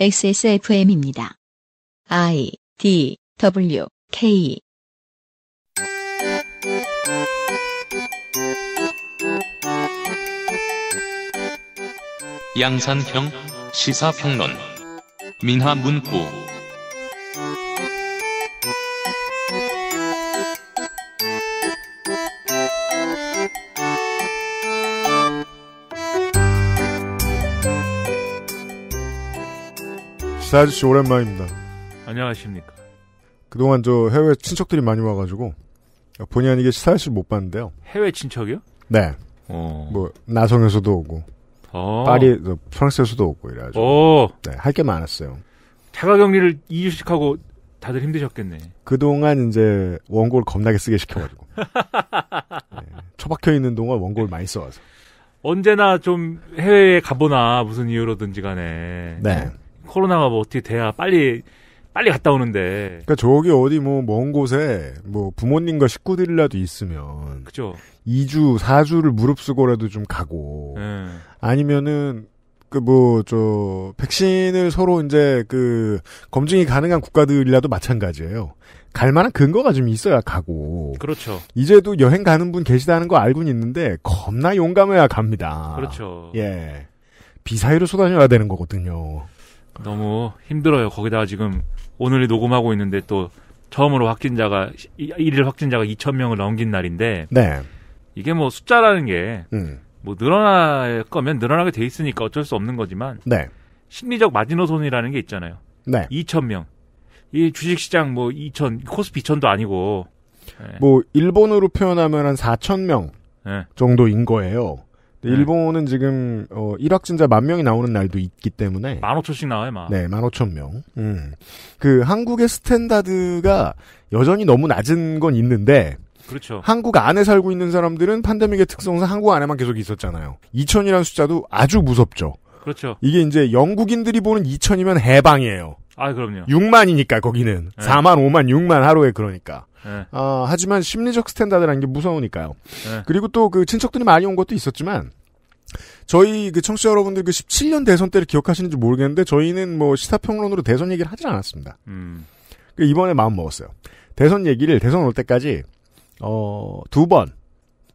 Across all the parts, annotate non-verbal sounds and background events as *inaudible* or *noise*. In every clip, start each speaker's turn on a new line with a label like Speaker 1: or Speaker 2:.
Speaker 1: XSFM입니다. I D W K
Speaker 2: 양산형 시사평론 민하문구
Speaker 3: 사 아저씨 오랜만입니다.
Speaker 4: 안녕하십니까.
Speaker 3: 그동안 저 해외 친척들이 많이 와가지고 본의 아니게 시사 아저씨를 못 봤는데요.
Speaker 4: 해외 친척이요?
Speaker 3: 네,
Speaker 4: 어.
Speaker 3: 뭐 나성에서도 오고
Speaker 4: 어.
Speaker 3: 파리, 저 프랑스에서도 오고 이래가지고
Speaker 4: 오.
Speaker 3: 네, 할 게 많았어요.
Speaker 4: 자가격리를 2주씩 하고 다들 힘드셨겠네.
Speaker 3: 그동안 이제 원고를 겁나게 쓰게 시켜가지고 *laughs* 네, 처박혀 있는 동안 원고를 많이 써와서
Speaker 4: 언제나 좀 해외에 가보나 무슨 이유로든지 간에.
Speaker 3: 네.
Speaker 4: 코로나가 뭐 어떻게 돼야 빨리 빨리 갔다 오는데.
Speaker 3: 그러니까 저기 어디 뭐 먼 곳에 뭐 부모님과 식구들이라도 있으면
Speaker 4: 그죠?
Speaker 3: 2주, 4주를 무릅쓰고라도 좀 가고
Speaker 4: 예.
Speaker 3: 아니면은 그 뭐 저 백신을 서로 이제 그 검증이 가능한 국가들이라도 마찬가지예요. 갈 만한 근거가 좀 있어야 가고
Speaker 4: 그렇죠.
Speaker 3: 이제도 여행 가는 분 계시다는 거 알고는 있는데 겁나 용감해야 갑니다.
Speaker 4: 그렇죠.
Speaker 3: 예. 비사이로 쏟아녀야 되는 거거든요.
Speaker 4: 너무 힘들어요. 거기다가 지금 오늘 녹음하고 있는데 또 처음으로 확진자가 이- 일일 확진자가 2천 명을 넘긴 날인데
Speaker 3: 네.
Speaker 4: 이게 뭐 숫자라는 게
Speaker 3: 음.
Speaker 4: 뭐 늘어날 거면 늘어나게 돼 있으니까 어쩔 수 없는 거지만
Speaker 3: 네.
Speaker 4: 심리적 마지노선이라는 게 있잖아요.
Speaker 3: 네.
Speaker 4: 2천 명. 이 주식시장 뭐 2천 코스피 2천도 아니고. 예.
Speaker 3: 뭐 일본으로 표현하면 한 4천 명
Speaker 4: 예.
Speaker 3: 정도인 거예요. 근데
Speaker 4: 네.
Speaker 3: 일본은 지금 어 1확진자 만 명이 나오는 날도 있기 때문에
Speaker 4: 15,000씩 나와요, 막.
Speaker 3: 네, 15,000명. 음. 그 한국의 스탠다드가 여전히 너무 낮은 건 있는데
Speaker 4: 그렇죠.
Speaker 3: 한국 안에 살고 있는 사람들은 팬데믹의 특성상 한국 안에만 계속 있었잖아요. 2천이라는 숫자도 아주 무섭죠.
Speaker 4: 그렇죠.
Speaker 3: 이게 이제 영국인들이 보는 2천이면 해방이에요.
Speaker 4: 아, 그럼요.
Speaker 3: 6만이니까 거기는
Speaker 4: 네.
Speaker 3: 4만, 5만, 6만 하루에 그러니까.
Speaker 4: 예.
Speaker 3: 아, 하지만 심리적 스탠다드라는 게 무서우니까요.
Speaker 4: 네.
Speaker 3: 그리고 또 그 친척들이 많이 온 것도 있었지만 저희 그 청취자 여러분들 그 17년 대선 때를 기억하시는지 모르겠는데 저희는 뭐 시사평론으로 대선 얘기를 하진 않았습니다.
Speaker 4: 음.
Speaker 3: 그 이번에 마음 먹었어요. 대선 얘기를 대선 올 때까지 어, 두 번,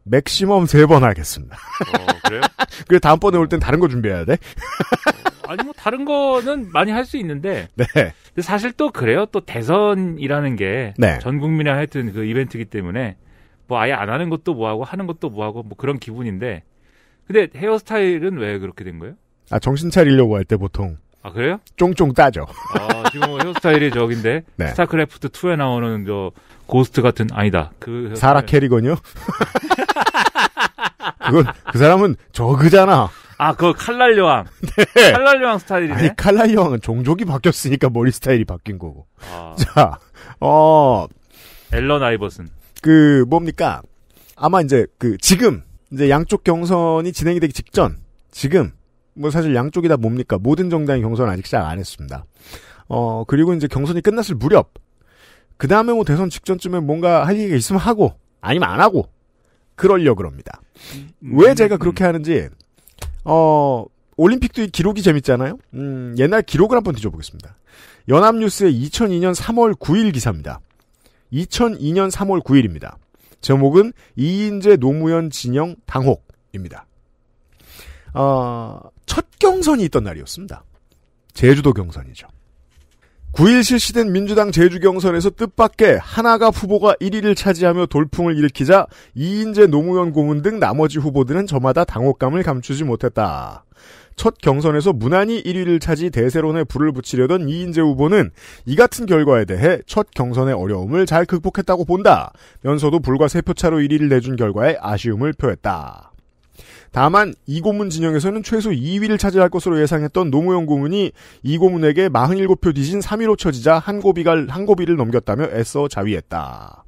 Speaker 3: 맥시멈 세 번 하겠습니다.
Speaker 4: 어, 그래요? *laughs*
Speaker 3: 그래 다음번에 올 땐 다른 거 준비해야 돼.
Speaker 4: 아니, 뭐, 다른 거는 많이 할 수 있는데.
Speaker 3: 네.
Speaker 4: 근데 사실 또 그래요. 또 대선이라는 게.
Speaker 3: 네.
Speaker 4: 전 국민이 하여튼 그 이벤트기 때문에. 뭐 아예 안 하는 것도 뭐하고 하는 것도 뭐하고 뭐 그런 기분인데. 근데 헤어스타일은 왜 그렇게 된 거예요?
Speaker 3: 아 정신 차리려고 할 때 보통
Speaker 4: 아, 그래요?
Speaker 3: 쫑쫑 땋죠.
Speaker 4: 아, 지금 뭐 헤어스타일이 저긴데.
Speaker 3: 네.
Speaker 4: 스타크래프트 2에 나오는 저 고스트 같은 아니다. 그
Speaker 3: 사라
Speaker 4: 헤어스타일.
Speaker 3: 캐리건요? *laughs* 그건 그 사람은 저그잖아.
Speaker 4: 아, 그거 칼날 여왕. *laughs*
Speaker 3: 네.
Speaker 4: 칼날 여왕 스타일이네.
Speaker 3: 아니 칼날 여왕은 종족이 바뀌었으니까 머리 스타일이 바뀐 거고.
Speaker 4: 아, *laughs*
Speaker 3: 자, 어,
Speaker 4: 앨런 아이버슨.
Speaker 3: 그 뭡니까? 아마 이제 그 지금 이제 양쪽 경선이 진행이 되기 직전 지금 뭐 사실 양쪽이 다 뭡니까? 모든 정당의 경선 아직 시작 안 했습니다. 어 그리고 이제 경선이 끝났을 무렵 그 다음에 뭐 대선 직전쯤에 뭔가 할 얘기가 있으면 하고 아니면 안 하고 그러려 그럽니다. 왜 제가 그렇게 하는지 어 올림픽도 이 기록이 재밌잖아요. 음 옛날 기록을 한번 뒤져보겠습니다. 연합뉴스의 2002년 3월 9일 기사입니다. 2002년 3월 9일입니다. 제목은 이인재 노무현 진영 당혹입니다. 어, 첫 경선이 있던 날이었습니다. 제주도 경선이죠. 9일 실시된 민주당 제주 경선에서 뜻밖의 하나가 후보가 1위를 차지하며 돌풍을 일으키자 이인재 노무현 고문 등 나머지 후보들은 저마다 당혹감을 감추지 못했다. 첫 경선에서 무난히 1위를 차지 대세론에 불을 붙이려던 이인재 후보는 이 같은 결과에 대해 첫 경선의 어려움을 잘 극복했다고 본다. 면서도 불과 3표 차로 1위를 내준 결과에 아쉬움을 표했다. 다만 이 고문 진영에서는 최소 2위를 차지할 것으로 예상했던 노무현 고문이 이 고문에게 47표 뒤진 3위로 쳐지자 한 고비가 한 고비를 넘겼다며 애써 자위했다.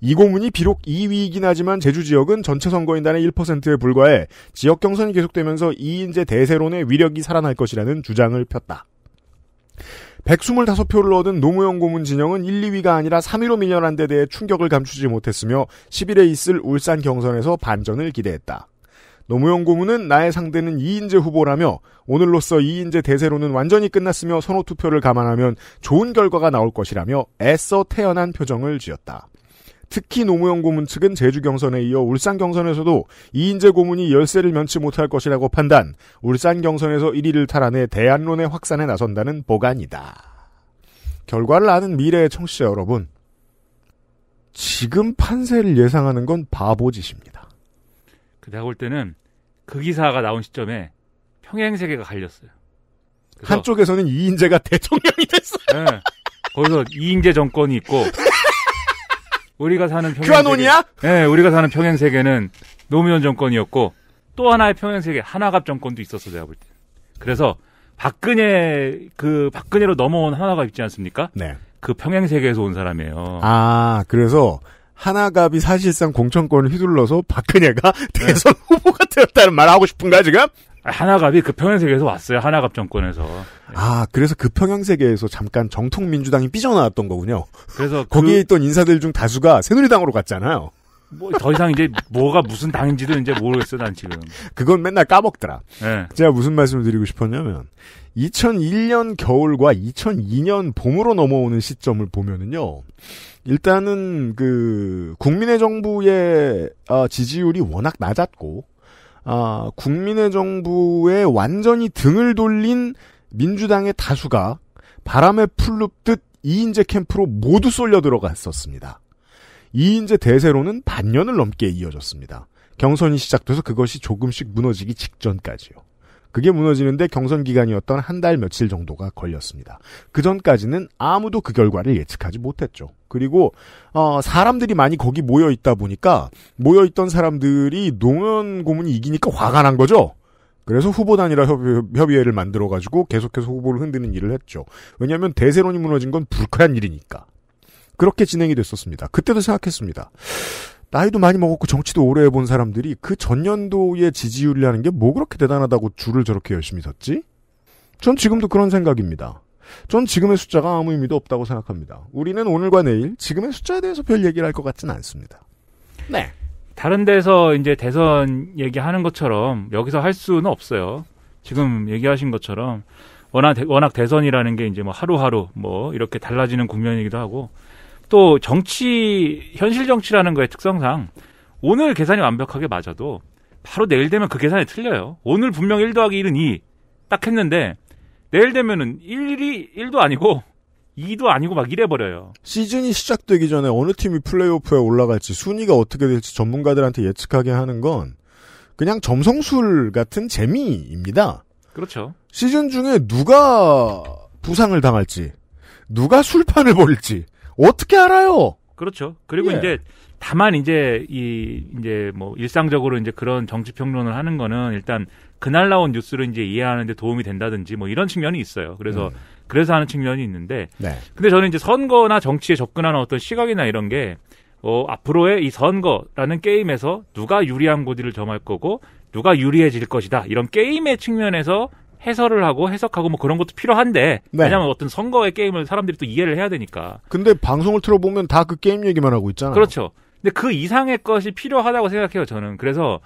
Speaker 3: 이 고문이 비록 2위이긴 하지만 제주 지역은 전체 선거인단의 1%에 불과해 지역 경선이 계속되면서 이인재 대세론의 위력이 살아날 것이라는 주장을 폈다. 125표를 얻은 노무현 고문 진영은 1, 2위가 아니라 3위로 밀려난 데 대해 충격을 감추지 못했으며 10일에 있을 울산 경선에서 반전을 기대했다. 노무현 고문은 나의 상대는 이인재 후보라며 오늘로써 이인재 대세로는 완전히 끝났으며 선호 투표를 감안하면 좋은 결과가 나올 것이라며 애써 태연한 표정을 지었다. 특히 노무현 고문 측은 제주 경선에 이어 울산 경선에서도 이인재 고문이 열세를 면치 못할 것이라고 판단, 울산 경선에서 1위를 탈환해 대안론의 확산에 나선다는 보관이다. 결과를 아는 미래의 청취자 여러분, 지금 판세를 예상하는 건 바보짓입니다.
Speaker 4: 그 내가 볼 때는 그 기사가 나온 시점에 평행 세계가 갈렸어요.
Speaker 3: 한쪽에서는 이인재가 대통령이 됐어.
Speaker 4: 예, 거기서 이인재 정권이 있고 우리가 사는 평행? 세계, 예, 우리가 사는 평행 세계는 노무현 정권이었고 또 하나의 평행 세계 하나갑 정권도 있었어 내가 볼 때. 그래서 박근혜 그 박근혜로 넘어온 하나갑 있지 않습니까?
Speaker 3: 네.
Speaker 4: 그 평행 세계에서 온 사람이에요.
Speaker 3: 아, 그래서 하나갑이 사실상 공천권을 휘둘러서 박근혜가 대선 *laughs* 후보가 되었다는 말 하고 싶은가 지금?
Speaker 4: 하나갑이 그 평행 세계에서 왔어요. 하나갑 정권에서.
Speaker 3: 아, 그래서 그 평양 세계에서 잠깐 정통 민주당이 삐져나왔던 거군요.
Speaker 4: 그래서
Speaker 3: 거기에
Speaker 4: 그,
Speaker 3: 있던 인사들 중 다수가 새누리당으로 갔잖아요.
Speaker 4: 뭐 더 이상 이제 뭐가 무슨 당인지도 이제 모르겠어 난 지금.
Speaker 3: 그건 맨날 까먹더라.
Speaker 4: 예.
Speaker 3: 제가 무슨 말씀을 드리고 싶었냐면 2001년 겨울과 2002년 봄으로 넘어오는 시점을 보면은요. 일단은 그 국민의 정부의 아, 지지율이 워낙 낮았고 아, 국민의 정부에 완전히 등을 돌린 민주당의 다수가 바람에 풀릅듯 이인재 캠프로 모두 쏠려 들어갔었습니다. 이인재 대세로는 반년을 넘게 이어졌습니다. 경선이 시작돼서 그것이 조금씩 무너지기 직전까지요. 그게 무너지는데 경선 기간이었던 한 달 며칠 정도가 걸렸습니다. 그 전까지는 아무도 그 결과를 예측하지 못했죠. 그리고 어, 사람들이 많이 거기 모여 있다 보니까 모여 있던 사람들이 노무현 고문이 이기니까 화가 난 거죠. 그래서 후보 단일화 협의, 회를 만들어 가지고 계속해서 후보를 흔드는 일을 했죠. 왜냐하면 대세론이 무너진 건 불쾌한 일이니까. 그렇게 진행이 됐었습니다. 그때도 생각했습니다. 나이도 많이 먹었고 정치도 오래 해본 사람들이 그 전년도의 지지율이라는 게 뭐 그렇게 대단하다고 줄을 저렇게 열심히 섰지? 전 지금도 그런 생각입니다. 전 지금의 숫자가 아무 의미도 없다고 생각합니다. 우리는 오늘과 내일 지금의 숫자에 대해서 별 얘기를 할 것 같지는 않습니다. 네.
Speaker 4: 다른 데서 이제 대선 얘기하는 것처럼 여기서 할 수는 없어요. 지금 얘기하신 것처럼 워낙 대, 워낙 대선이라는 게 이제 뭐 하루하루 뭐 이렇게 달라지는 국면이기도 하고 또 정치 현실 정치라는 거의 특성상 오늘 계산이 완벽하게 맞아도 바로 내일 되면 그 계산이 틀려요. 오늘 분명 1 더하기 1은 2. 딱 했는데 내일 되면은 1이 1도 아니고 2도 아니고 막 이래 버려요.
Speaker 3: 시즌이 시작되기 전에 어느 팀이 플레이오프에 올라갈지 순위가 어떻게 될지 전문가들한테 예측하게 하는 건 그냥 점성술 같은 재미입니다.
Speaker 4: 그렇죠.
Speaker 3: 시즌 중에 누가 부상을 당할지, 누가 술판을 벌일지 어떻게 알아요?
Speaker 4: 그렇죠. 그리고
Speaker 3: 예.
Speaker 4: 이제 다만 이제 이 이제 뭐 일상적으로 이제 그런 정치 평론을 하는 거는 일단 그날 나온 뉴스를 이제 이해하는데 도움이 된다든지 뭐 이런 측면이 있어요. 그래서 그래서 하는 측면이 있는데
Speaker 3: 네.
Speaker 4: 근데 저는 이제 선거나 정치에 접근하는 어떤 시각이나 이런 게 어, 앞으로의 이 선거라는 게임에서 누가 유리한 고지를 점할 거고 누가 유리해질 것이다 이런 게임의 측면에서 해설을 하고 해석하고 뭐 그런 것도 필요한데
Speaker 3: 네.
Speaker 4: 왜냐하면 어떤 선거의 게임을 사람들이 또 이해를 해야 되니까
Speaker 3: 근데 방송을 틀어보면 다 그 게임 얘기만 하고 있잖아요.
Speaker 4: 그렇죠. 근데 그 이상의 것이 필요하다고 생각해요, 저는. 그래서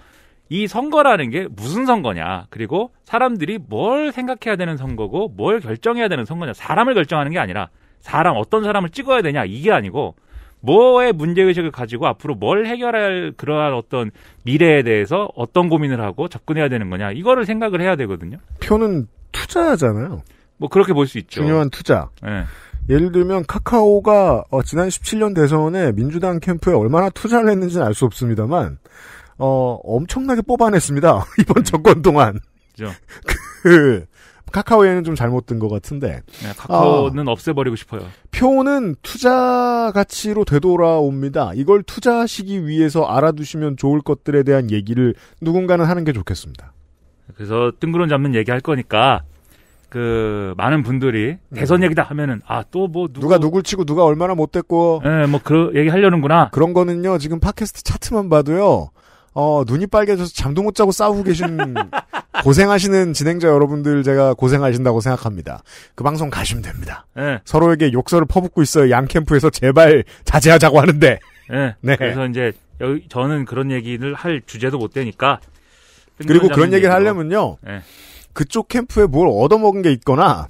Speaker 4: 이 선거라는 게 무슨 선거냐, 그리고 사람들이 뭘 생각해야 되는 선거고, 뭘 결정해야 되는 선거냐, 사람을 결정하는 게 아니라, 사람, 어떤 사람을 찍어야 되냐, 이게 아니고, 뭐의 문제의식을 가지고 앞으로 뭘 해결할 그러한 어떤 미래에 대해서 어떤 고민을 하고 접근해야 되는 거냐, 이거를 생각을 해야 되거든요.
Speaker 3: 표는 투자잖아요.
Speaker 4: 뭐 그렇게 볼 수 있죠.
Speaker 3: 중요한 투자.
Speaker 4: 예.
Speaker 3: 예를 들면 카카오가 어, 지난 17년 대선에 민주당 캠프에 얼마나 투자를 했는지는 알 수 없습니다만 어, 엄청나게 뽑아냈습니다. *laughs* 이번 정권 동안.
Speaker 4: 그죠. *laughs*
Speaker 3: 그 카카오에는 좀 잘못된 것 같은데
Speaker 4: 네, 카카오는 없애버리고 싶어요.
Speaker 3: 표는 투자 가치로 되돌아옵니다. 이걸 투자하시기 위해서 알아두시면 좋을 것들에 대한 얘기를 누군가는 하는 게 좋겠습니다.
Speaker 4: 그래서 뜬구름 잡는 얘기 할 거니까 그 많은 분들이 대선 얘기다 하면은 아 또 뭐
Speaker 3: 누가 누굴 치고 누가 얼마나 못됐고
Speaker 4: 예, 뭐 그런 얘기 하려는구나.
Speaker 3: 그런 거는요. 지금 팟캐스트 차트만 봐도요. 어, 눈이 빨개져서 잠도 못 자고 싸우고 계신 *laughs* 고생하시는 진행자 여러분들 제가 고생하신다고 생각합니다. 그 방송 가시면 됩니다.
Speaker 4: 예,
Speaker 3: 서로에게 욕설을 퍼붓고 있어요. 양 캠프에서 제발 자제하자고 하는데.
Speaker 4: 예.
Speaker 3: 네.
Speaker 4: 그래서 이제 여기 저는 그런 얘기를 할 주제도 못 되니까
Speaker 3: 그리고 그런 얘기를. 하려면요.
Speaker 4: 네.
Speaker 3: 그쪽 캠프에 뭘 얻어먹은 게 있거나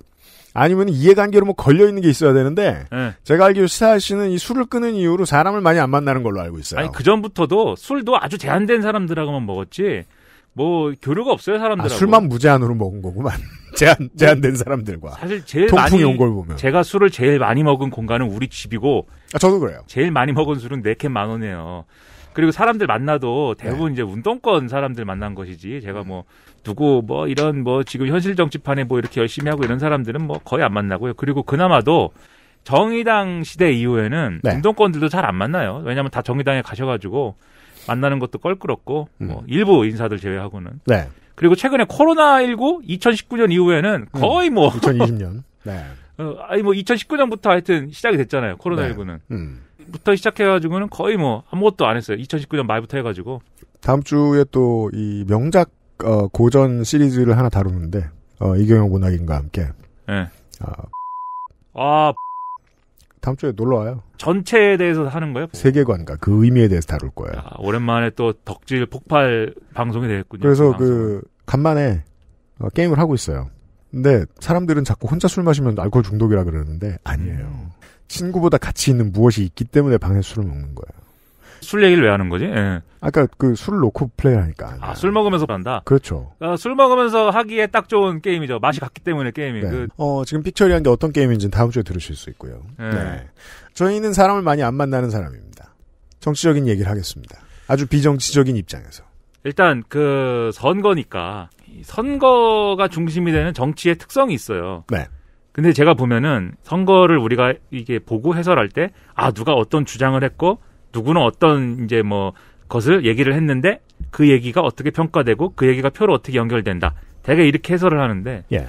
Speaker 3: 아니면 이해관계로 뭐 걸려 있는 게 있어야 되는데
Speaker 4: 예.
Speaker 3: 제가 알기로 시사 씨는 이 술을 끊은 이후로 사람을 많이 안 만나는 걸로 알고 있어요.
Speaker 4: 아니 그 전부터도 술도 아주 제한된 사람들하고만 먹었지 뭐 교류가 없어요
Speaker 3: 아,
Speaker 4: 사람들하고.
Speaker 3: 술만 무제한으로 먹은 거구만. *laughs* 제한 제한된 사람들과
Speaker 4: 사실 제일
Speaker 3: 통풍이
Speaker 4: 많이
Speaker 3: 온걸 보면.
Speaker 4: 제가 술을 제일 많이 먹은 공간은 우리 집이고
Speaker 3: 아, 저도 그래요.
Speaker 4: 제일 많이 먹은 술은 네 캔 만 원이에요. 그리고 사람들 만나도
Speaker 3: 네.
Speaker 4: 대부분 이제 운동권 사람들 만난 것이지 제가 뭐 누구 뭐 이런 뭐 지금 현실 정치판에 뭐 이렇게 열심히 하고 이런 사람들은 뭐 거의 안 만나고요. 그리고 그나마도 정의당 시대 이후에는
Speaker 3: 네.
Speaker 4: 운동권들도 잘 안 만나요. 왜냐하면 다 정의당에 가셔가지고 만나는 것도 껄끄럽고 뭐
Speaker 3: 음.
Speaker 4: 일부 인사들 제외하고는
Speaker 3: 네.
Speaker 4: 그리고 최근에 코로나19 2019년 이후에는 거의 뭐
Speaker 3: 2020년. *laughs* 네.
Speaker 4: 어, 아니 뭐 2019년부터 하여튼 시작이 됐잖아요. 코로나19는.
Speaker 3: 음.
Speaker 4: 부터 시작해가지고는 거의 뭐 아무것도 안 했어요. 2019년 말부터 해가지고.
Speaker 3: 다음 주에 또 이 명작 어, 고전 시리즈를 하나 다루는데 어, 이경영 문학인과 함께
Speaker 4: 예.
Speaker 3: 아,
Speaker 4: 아
Speaker 3: 다음 주에 놀러 와요.
Speaker 4: 전체에 대해서 하는 거예요?
Speaker 3: 세계관과 그 의미에 대해서 다룰 거예요.
Speaker 4: 야, 오랜만에 또 덕질 폭발 방송이 되겠군요.
Speaker 3: 그래서. 그 간만에 어, 게임을 하고 있어요. 근데 사람들은 자꾸 혼자 술 마시면 알코올 중독이라 그러는데 아니에요.
Speaker 4: 음.
Speaker 3: 친구보다 가치 있는 무엇이 있기 때문에 방에 술을 먹는 거예요.
Speaker 4: 술 얘기를 왜 하는 거지? 예.
Speaker 3: 아까 그 술을 놓고 플레이하니까.
Speaker 4: 아, 술 먹으면서 한다.
Speaker 3: 그렇죠.
Speaker 4: 어, 술 먹으면서 하기에 딱 좋은 게임이죠. 맛이 같기 때문에 게임이.
Speaker 3: 네.
Speaker 4: 그,
Speaker 3: 어, 지금 픽처리한 게 어떤 게임인지는 다음 주에 들으실 수 있고요.
Speaker 4: 네.
Speaker 3: 저희는 사람을 많이 안 만나는 사람입니다. 정치적인 얘기를 하겠습니다. 아주 비정치적인 입장에서.
Speaker 4: 일단 그 선거니까 이 선거가 중심이 되는 정치의 특성이 있어요.
Speaker 3: 네.
Speaker 4: 근데 제가 보면은 선거를 우리가 이게 보고 해설할 때 아 누가 어떤 주장을 했고 누구는 어떤 이제 뭐 것을 얘기를 했는데 그 얘기가 어떻게 평가되고 그 얘기가 표로 어떻게 연결된다. 대개 이렇게 해설을 하는데
Speaker 3: 예.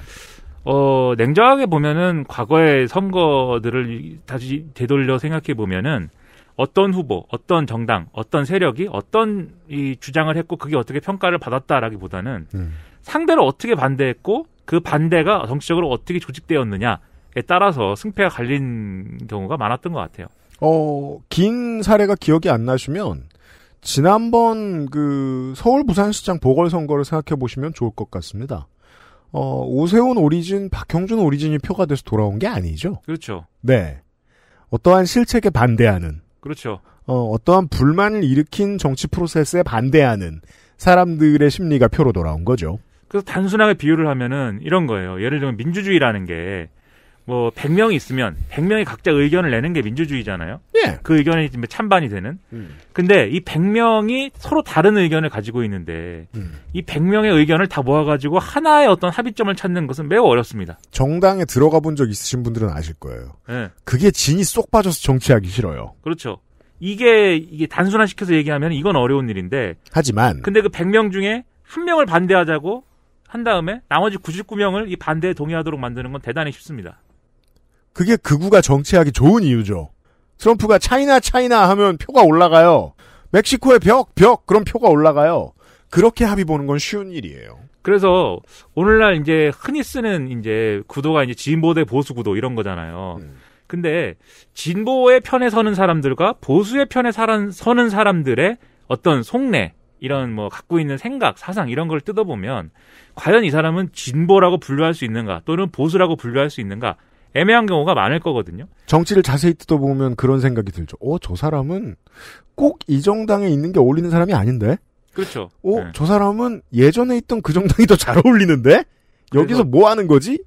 Speaker 4: 어 냉정하게 보면은 과거의 선거들을 다시 되돌려 생각해 보면은 어떤 후보, 어떤 정당, 어떤 세력이 어떤 이 주장을 했고 그게 어떻게 평가를 받았다라기보다는
Speaker 3: 음.
Speaker 4: 상대를 어떻게 반대했고 그 반대가 정치적으로 어떻게 조직되었느냐에 따라서 승패가 갈린 경우가 많았던 것 같아요.
Speaker 3: 어, 긴 사례가 기억이 안 나시면, 지난번 그 서울 부산시장 보궐선거를 생각해 보시면 좋을 것 같습니다. 어, 오세훈 오리진, 박형준 오리진이 표가 돼서 돌아온 게 아니죠.
Speaker 4: 그렇죠.
Speaker 3: 네. 어떠한 실책에 반대하는,
Speaker 4: 그렇죠.
Speaker 3: 어, 어떠한 불만을 일으킨 정치 프로세스에 반대하는 사람들의 심리가 표로 돌아온 거죠.
Speaker 4: 그래서 단순하게 비유를 하면은 이런 거예요. 예를 들면 민주주의라는 게 뭐 100명이 있으면 100명이 각자 의견을 내는 게 민주주의잖아요.
Speaker 3: 예.
Speaker 4: 그 의견이 찬반이 되는. 근데 이 100명이 서로 다른 의견을 가지고 있는데
Speaker 3: 음.
Speaker 4: 이 100명의 의견을 다 모아 가지고 하나의 어떤 합의점을 찾는 것은 매우 어렵습니다.
Speaker 3: 정당에 들어가 본 적 있으신 분들은 아실 거예요.
Speaker 4: 예,
Speaker 3: 그게 진이 쏙 빠져서 정치하기 싫어요.
Speaker 4: 그렇죠. 이게 이게 단순화 시켜서 얘기하면 이건 어려운 일인데
Speaker 3: 하지만
Speaker 4: 근데 그 100명 중에 한 명을 반대하자고 한 다음에 나머지 99명을 이 반대에 동의하도록 만드는 건 대단히 쉽습니다.
Speaker 3: 그게 극우가 정치하기 좋은 이유죠. 트럼프가 차이나 차이나 하면 표가 올라가요. 멕시코의 벽, 벽, 그럼 표가 올라가요. 그렇게 합의 보는 건 쉬운 일이에요.
Speaker 4: 그래서 오늘날 이제 흔히 쓰는 이제 구도가 이제 진보 대 보수 구도 이런 거잖아요.
Speaker 3: 음.
Speaker 4: 근데 진보의 편에 서는 사람들과 보수의 편에 사람- 서는 사람들의 어떤 속내 이런 뭐 갖고 있는 생각, 사상 이런 걸 뜯어보면 과연 이 사람은 진보라고 분류할 수 있는가 또는 보수라고 분류할 수 있는가 애매한 경우가 많을 거거든요.
Speaker 3: 정치를 자세히 뜯어보면 그런 생각이 들죠. 어, 저 사람은 꼭 이 정당에 있는 게 어울리는 사람이 아닌데?
Speaker 4: 그렇죠.
Speaker 3: 어,
Speaker 4: 네.
Speaker 3: 저 사람은 예전에 있던 그 정당이 더 잘 어울리는데? 여기서 뭐 하는 거지?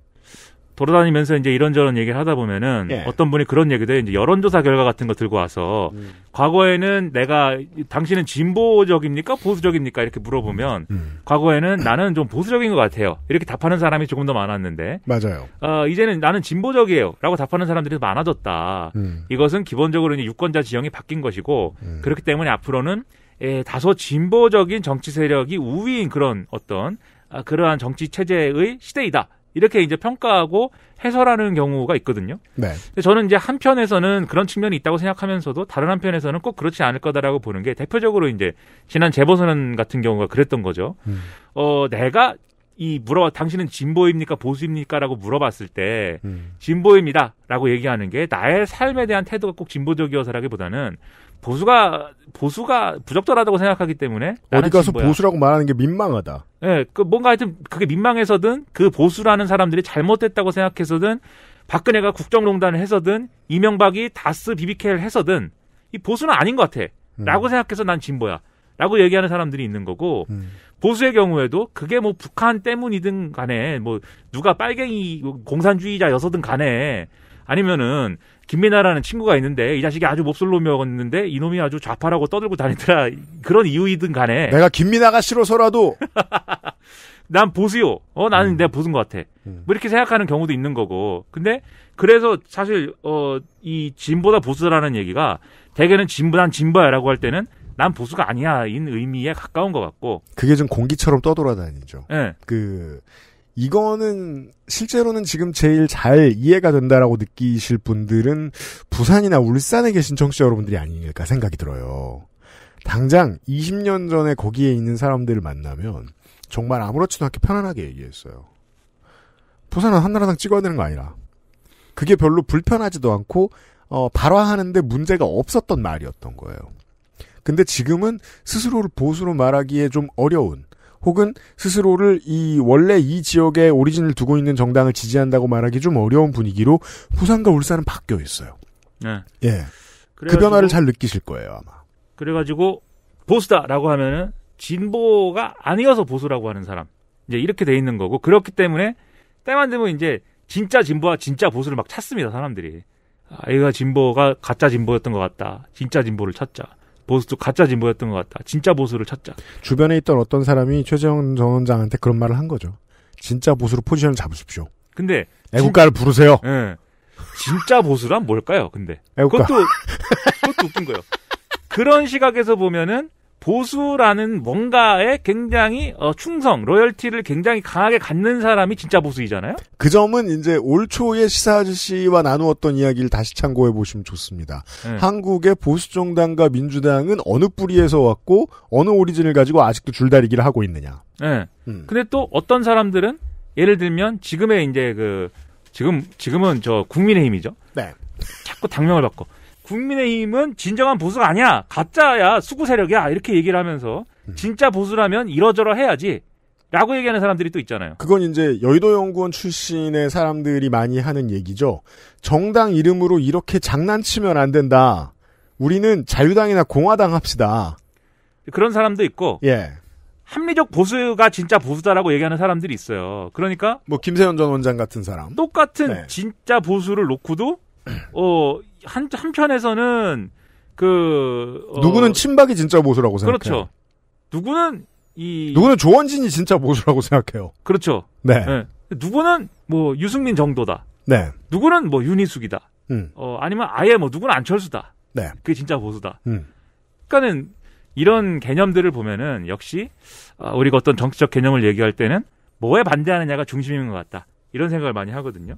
Speaker 4: 돌아다니면서 이제 이런저런 얘기를 하다 보면은
Speaker 3: 예.
Speaker 4: 어떤 분이 그런 얘기도. 이제 여론조사 결과 같은 거 들고 와서 과거에는 내가 당신은 진보적입니까 보수적입니까 이렇게 물어보면
Speaker 3: 음,
Speaker 4: 과거에는 나는 좀 보수적인 것 같아요 이렇게 답하는 사람이 조금 더 많았는데
Speaker 3: 맞아요.
Speaker 4: 어, 이제는 나는 진보적이에요라고 답하는 사람들이 많아졌다.
Speaker 3: 음,
Speaker 4: 이것은 기본적으로 이제 유권자 지형이 바뀐 것이고
Speaker 3: 음.
Speaker 4: 그렇기 때문에 앞으로는 에, 다소 진보적인 정치 세력이 우위인 그런 어떤 아, 그러한 정치 체제의 시대이다. 이렇게 이제 평가하고 해설하는 경우가 있거든요.
Speaker 3: 네.
Speaker 4: 근데 저는 이제 한편에서는 그런 측면이 있다고 생각하면서도 다른 한편에서는 꼭 그렇지 않을 거다라고 보는 게 대표적으로 이제 지난 재보선 같은 경우가 그랬던 거죠.
Speaker 3: 음.
Speaker 4: 어, 내가 이 물어 당신은 진보입니까 보수입니까라고 물어봤을 때
Speaker 3: 음.
Speaker 4: 진보입니다라고 얘기하는 게 나의 삶에 대한 태도가 꼭 진보적이어서라기보다는 보수가 보수가 부적절하다고 생각하기 때문에
Speaker 3: 어디 가서
Speaker 4: 진보야.
Speaker 3: 보수라고 말하는 게 민망하다.
Speaker 4: 예, 그 뭔가 하여튼 그게 민망해서든 그 보수라는 사람들이 잘못됐다고 생각해서든 박근혜가 국정농단을 해서든 이명박이 다스 비비케를 해서든 이 보수는 아닌 것 같아.
Speaker 3: 음.
Speaker 4: 라고 생각해서 난 진보야. 라고 얘기하는 사람들이 있는 거고
Speaker 3: 음.
Speaker 4: 보수의 경우에도 그게 뭐 북한 때문이든 간에 뭐 누가 빨갱이 공산주의자여서든 간에 아니면은 김민아라는 친구가 있는데 이 자식이 아주 몹쓸 놈이었는데 이놈이 아주 좌파라고 떠들고 다니더라 그런 이유이든 간에
Speaker 3: 내가 김민아가 싫어서라도 *laughs*
Speaker 4: 난 보수요. 어 나는
Speaker 3: 음.
Speaker 4: 내가 보수인 것 같아.
Speaker 3: 음.
Speaker 4: 뭐 이렇게 생각하는 경우도 있는 거고. 근데 그래서 사실 어 이 진보다 보수라는 얘기가 대개는 진보 난 진보야라고 할 때는 난 보수가 아니야인 의미에 가까운 것 같고.
Speaker 3: 그게 좀 공기처럼 떠돌아다니죠.
Speaker 4: 예.
Speaker 3: 그 이거는 실제로는 지금 제일 잘 이해가 된다라고 느끼실 분들은 부산이나 울산에 계신 청취자 여러분들이 아닐까 생각이 들어요. 당장 20년 전에 거기에 있는 사람들을 만나면 정말 아무렇지도 않게 편안하게 얘기했어요. 부산은 한나라당 찍어야 되는 거 아니라. 그게 별로 불편하지도 않고 어, 발화하는데 문제가 없었던 말이었던 거예요. 근데 지금은 스스로를 보수로 말하기에 좀 어려운 혹은 스스로를 이 원래 이 지역에 오리진을 두고 있는 정당을 지지한다고 말하기 좀 어려운 분위기로 부산과 울산은 바뀌어 있어요.
Speaker 4: 예.
Speaker 3: 예. 그 변화를 잘 느끼실 거예요, 아마.
Speaker 4: 그래가지고 보수다라고 하면은 진보가 아니어서 보수라고 하는 사람 이제 이렇게 돼 있는 거고 그렇기 때문에 때만 되면 이제 진짜 진보와 진짜 보수를 막 찾습니다 사람들이 아 얘가 진보가 가짜 진보였던 것 같다 진짜 진보를 찾자 보수도 가짜 진보였던 것 같다 진짜 보수를 찾자
Speaker 3: 주변에 있던 어떤 사람이 최재형 전 원장한테 그런 말을 한 거죠. 진짜 보수로 포지션을 잡으십시오.
Speaker 4: 근데
Speaker 3: 애국가를 부르세요.
Speaker 4: 예 진짜 보수란 뭘까요 근데
Speaker 3: 애국가.
Speaker 4: 그것도 그것도 웃긴 거예요. 그런 시각에서 보면은 보수라는 뭔가에 굉장히 어, 충성, 로열티를 굉장히 강하게 갖는 사람이 진짜 보수이잖아요.
Speaker 3: 그 점은 이제 올 초에 시사 아저씨와 나누었던 이야기를 다시 참고해 보시면 좋습니다.
Speaker 4: 네.
Speaker 3: 한국의 보수 정당과 민주당은 어느 뿌리에서 왔고 어느 오리진을 가지고 아직도 줄다리기를 하고 있느냐.
Speaker 4: 예.
Speaker 3: 음.
Speaker 4: 근데 또 어떤 사람들은 예를 들면 지금의 이제 그 지금 지금은 저 국민의힘이죠.
Speaker 3: 네.
Speaker 4: 자꾸 당명을 바꿔. 국민의힘은 진정한 보수가 아니야. 가짜야. 수구 세력이야. 이렇게 얘기를 하면서
Speaker 3: 음.
Speaker 4: 진짜 보수라면 이러저러 해야지. 라고 얘기하는 사람들이 또 있잖아요.
Speaker 3: 그건 이제 여의도 연구원 출신의 사람들이 많이 하는 얘기죠. 정당 이름으로 이렇게 장난치면 안 된다. 우리는 자유당이나 공화당 합시다.
Speaker 4: 그런 사람도 있고
Speaker 3: 예.
Speaker 4: 합리적 보수가 진짜 보수다라고 얘기하는 사람들이 있어요. 그러니까
Speaker 3: 뭐 김세현 전 원장 같은 사람.
Speaker 4: 똑같은
Speaker 3: 네.
Speaker 4: 진짜 보수를 놓고도 *clears throat* 어 한 한편에서는 그 어,
Speaker 3: 누구는 친박이 진짜 보수라고 생각해요.
Speaker 4: 그렇죠. 누구는 이
Speaker 3: 누구는 조원진이 진짜 보수라고 생각해요.
Speaker 4: 그렇죠.
Speaker 3: 네.
Speaker 4: 예. 누구는 뭐 유승민 정도다.
Speaker 3: 네.
Speaker 4: 누구는 뭐 윤희숙이다.
Speaker 3: 음.
Speaker 4: 어 아니면 아예 뭐 누구는 안철수다.
Speaker 3: 네.
Speaker 4: 그게 진짜 보수다.
Speaker 3: 음.
Speaker 4: 그러니까는 이런 개념들을 보면은 역시 아, 우리가 어떤 정치적 개념을 얘기할 때는 뭐에 반대하느냐가 중심인 것 같다. 이런 생각을 많이 하거든요.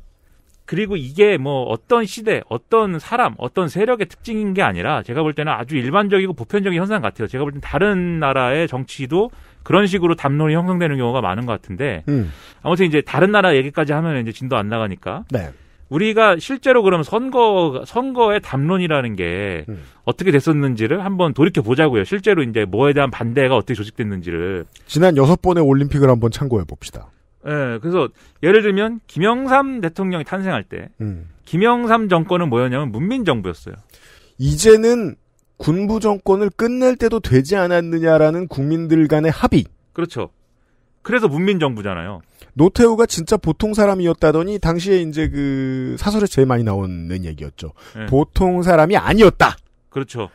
Speaker 4: 그리고 이게 뭐 어떤 시대, 어떤 사람, 어떤 세력의 특징인 게 아니라 제가 볼 때는 아주 일반적이고 보편적인 현상 같아요. 제가 볼 때는 다른 나라의 정치도 그런 식으로 담론이 형성되는 경우가 많은 것 같은데
Speaker 3: 음.
Speaker 4: 아무튼 이제 다른 나라 얘기까지 하면 이제 진도 안 나가니까
Speaker 3: 네.
Speaker 4: 우리가 실제로 그럼 선거 선거의 담론이라는 게
Speaker 3: 음.
Speaker 4: 어떻게 됐었는지를 한번 돌이켜 보자고요. 실제로 이제 뭐에 대한 반대가 어떻게 조직됐는지를.
Speaker 3: 지난 여섯 번의 올림픽을 한번 참고해 봅시다.
Speaker 4: 예, 그래서 예를 들면 김영삼 대통령이 탄생할 때
Speaker 3: 음.
Speaker 4: 김영삼 정권은 뭐였냐면 문민 정부였어요.
Speaker 3: 이제는 군부 정권을 끝낼 때도 되지 않았느냐라는 국민들 간의 합의.
Speaker 4: 그렇죠. 그래서 문민 정부잖아요.
Speaker 3: 노태우가 진짜 보통 사람이었다더니 당시에 이제 그 사설에 제일 많이 나오는 얘기였죠.
Speaker 4: 네.
Speaker 3: 보통 사람이 아니었다.
Speaker 4: 그렇죠.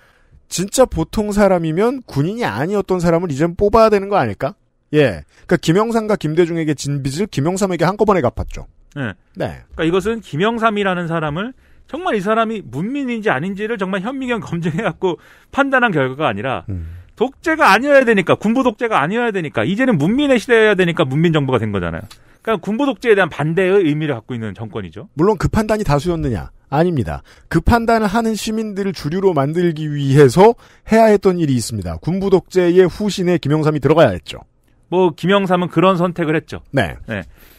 Speaker 3: 진짜 보통 사람이면 군인이 아니었던 사람을 이젠 뽑아야 되는 거 아닐까? 예. 그러니까 김영삼과 김대중에게 진 빚을 김영삼에게 한꺼번에 갚았죠.
Speaker 4: 예.
Speaker 3: 네.
Speaker 4: 그러니까 이것은 김영삼이라는 사람을 정말 이 사람이 문민인지 아닌지를 정말 현미경 검증해갖고 판단한 결과가 아니라
Speaker 3: 음.
Speaker 4: 독재가 아니어야 되니까 군부 독재가 아니어야 되니까 이제는 문민의 시대여야 되니까 문민 정부가 된 거잖아요. 그러니까 군부 독재에 대한 반대의 의미를 갖고 있는 정권이죠.
Speaker 3: 물론 그 판단이 다수였느냐? 아닙니다. 그 판단을 하는 시민들을 주류로 만들기 위해서 해야 했던 일이 있습니다. 군부 독재의 후신에 김영삼이 들어가야 했죠.
Speaker 4: 뭐 김영삼은 그런 선택을 했죠.
Speaker 3: 네.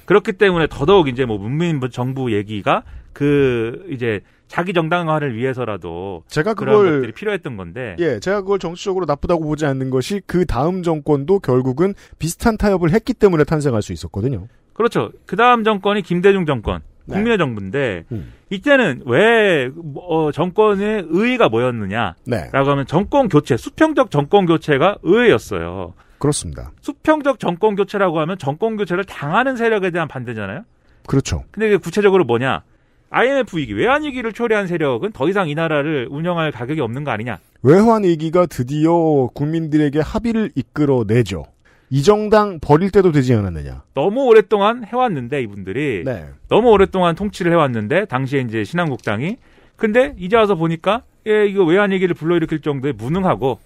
Speaker 4: 그렇기 때문에 더더욱 이제 뭐 문민 정부 얘기가 그 이제 자기 정당화를 위해서라도
Speaker 3: 제가 그걸
Speaker 4: 것들이 필요했던 건데
Speaker 3: 예, 제가 그걸 정치적으로 나쁘다고 보지 않는 것이 그 다음 정권도 결국은 비슷한 타협을 했기 때문에 탄생할 수 있었거든요.
Speaker 4: 그렇죠. 그 다음 정권이 김대중 정권,
Speaker 3: 네.
Speaker 4: 국민의 정부인데
Speaker 3: 음.
Speaker 4: 이때는 왜 어, 정권의 의의가 뭐였느냐라고
Speaker 3: 네,
Speaker 4: 하면 정권 교체, 수평적 정권 교체가 의의였어요.
Speaker 3: 그렇습니다.
Speaker 4: 수평적 정권 교체라고 하면 정권 교체를 당하는 세력에 대한 반대잖아요.
Speaker 3: 그렇죠.
Speaker 4: 근데 이게 구체적으로 뭐냐? IMF 위기, 외환 위기를 초래한 세력은 더 이상 이 나라를 운영할 가격이 없는 거 아니냐?
Speaker 3: 외환 위기가 드디어 국민들에게 합의를 이끌어내죠. 이 정당 버릴 때도 되지 않았느냐.
Speaker 4: 너무 오랫동안 해왔는데 이분들이
Speaker 3: 네.
Speaker 4: 너무 오랫동안 통치를 해왔는데 당시에 이제 신한국당이 근데 이제 와서 보니까 예 이거 외환 위기를 불러일으킬 정도의 무능하고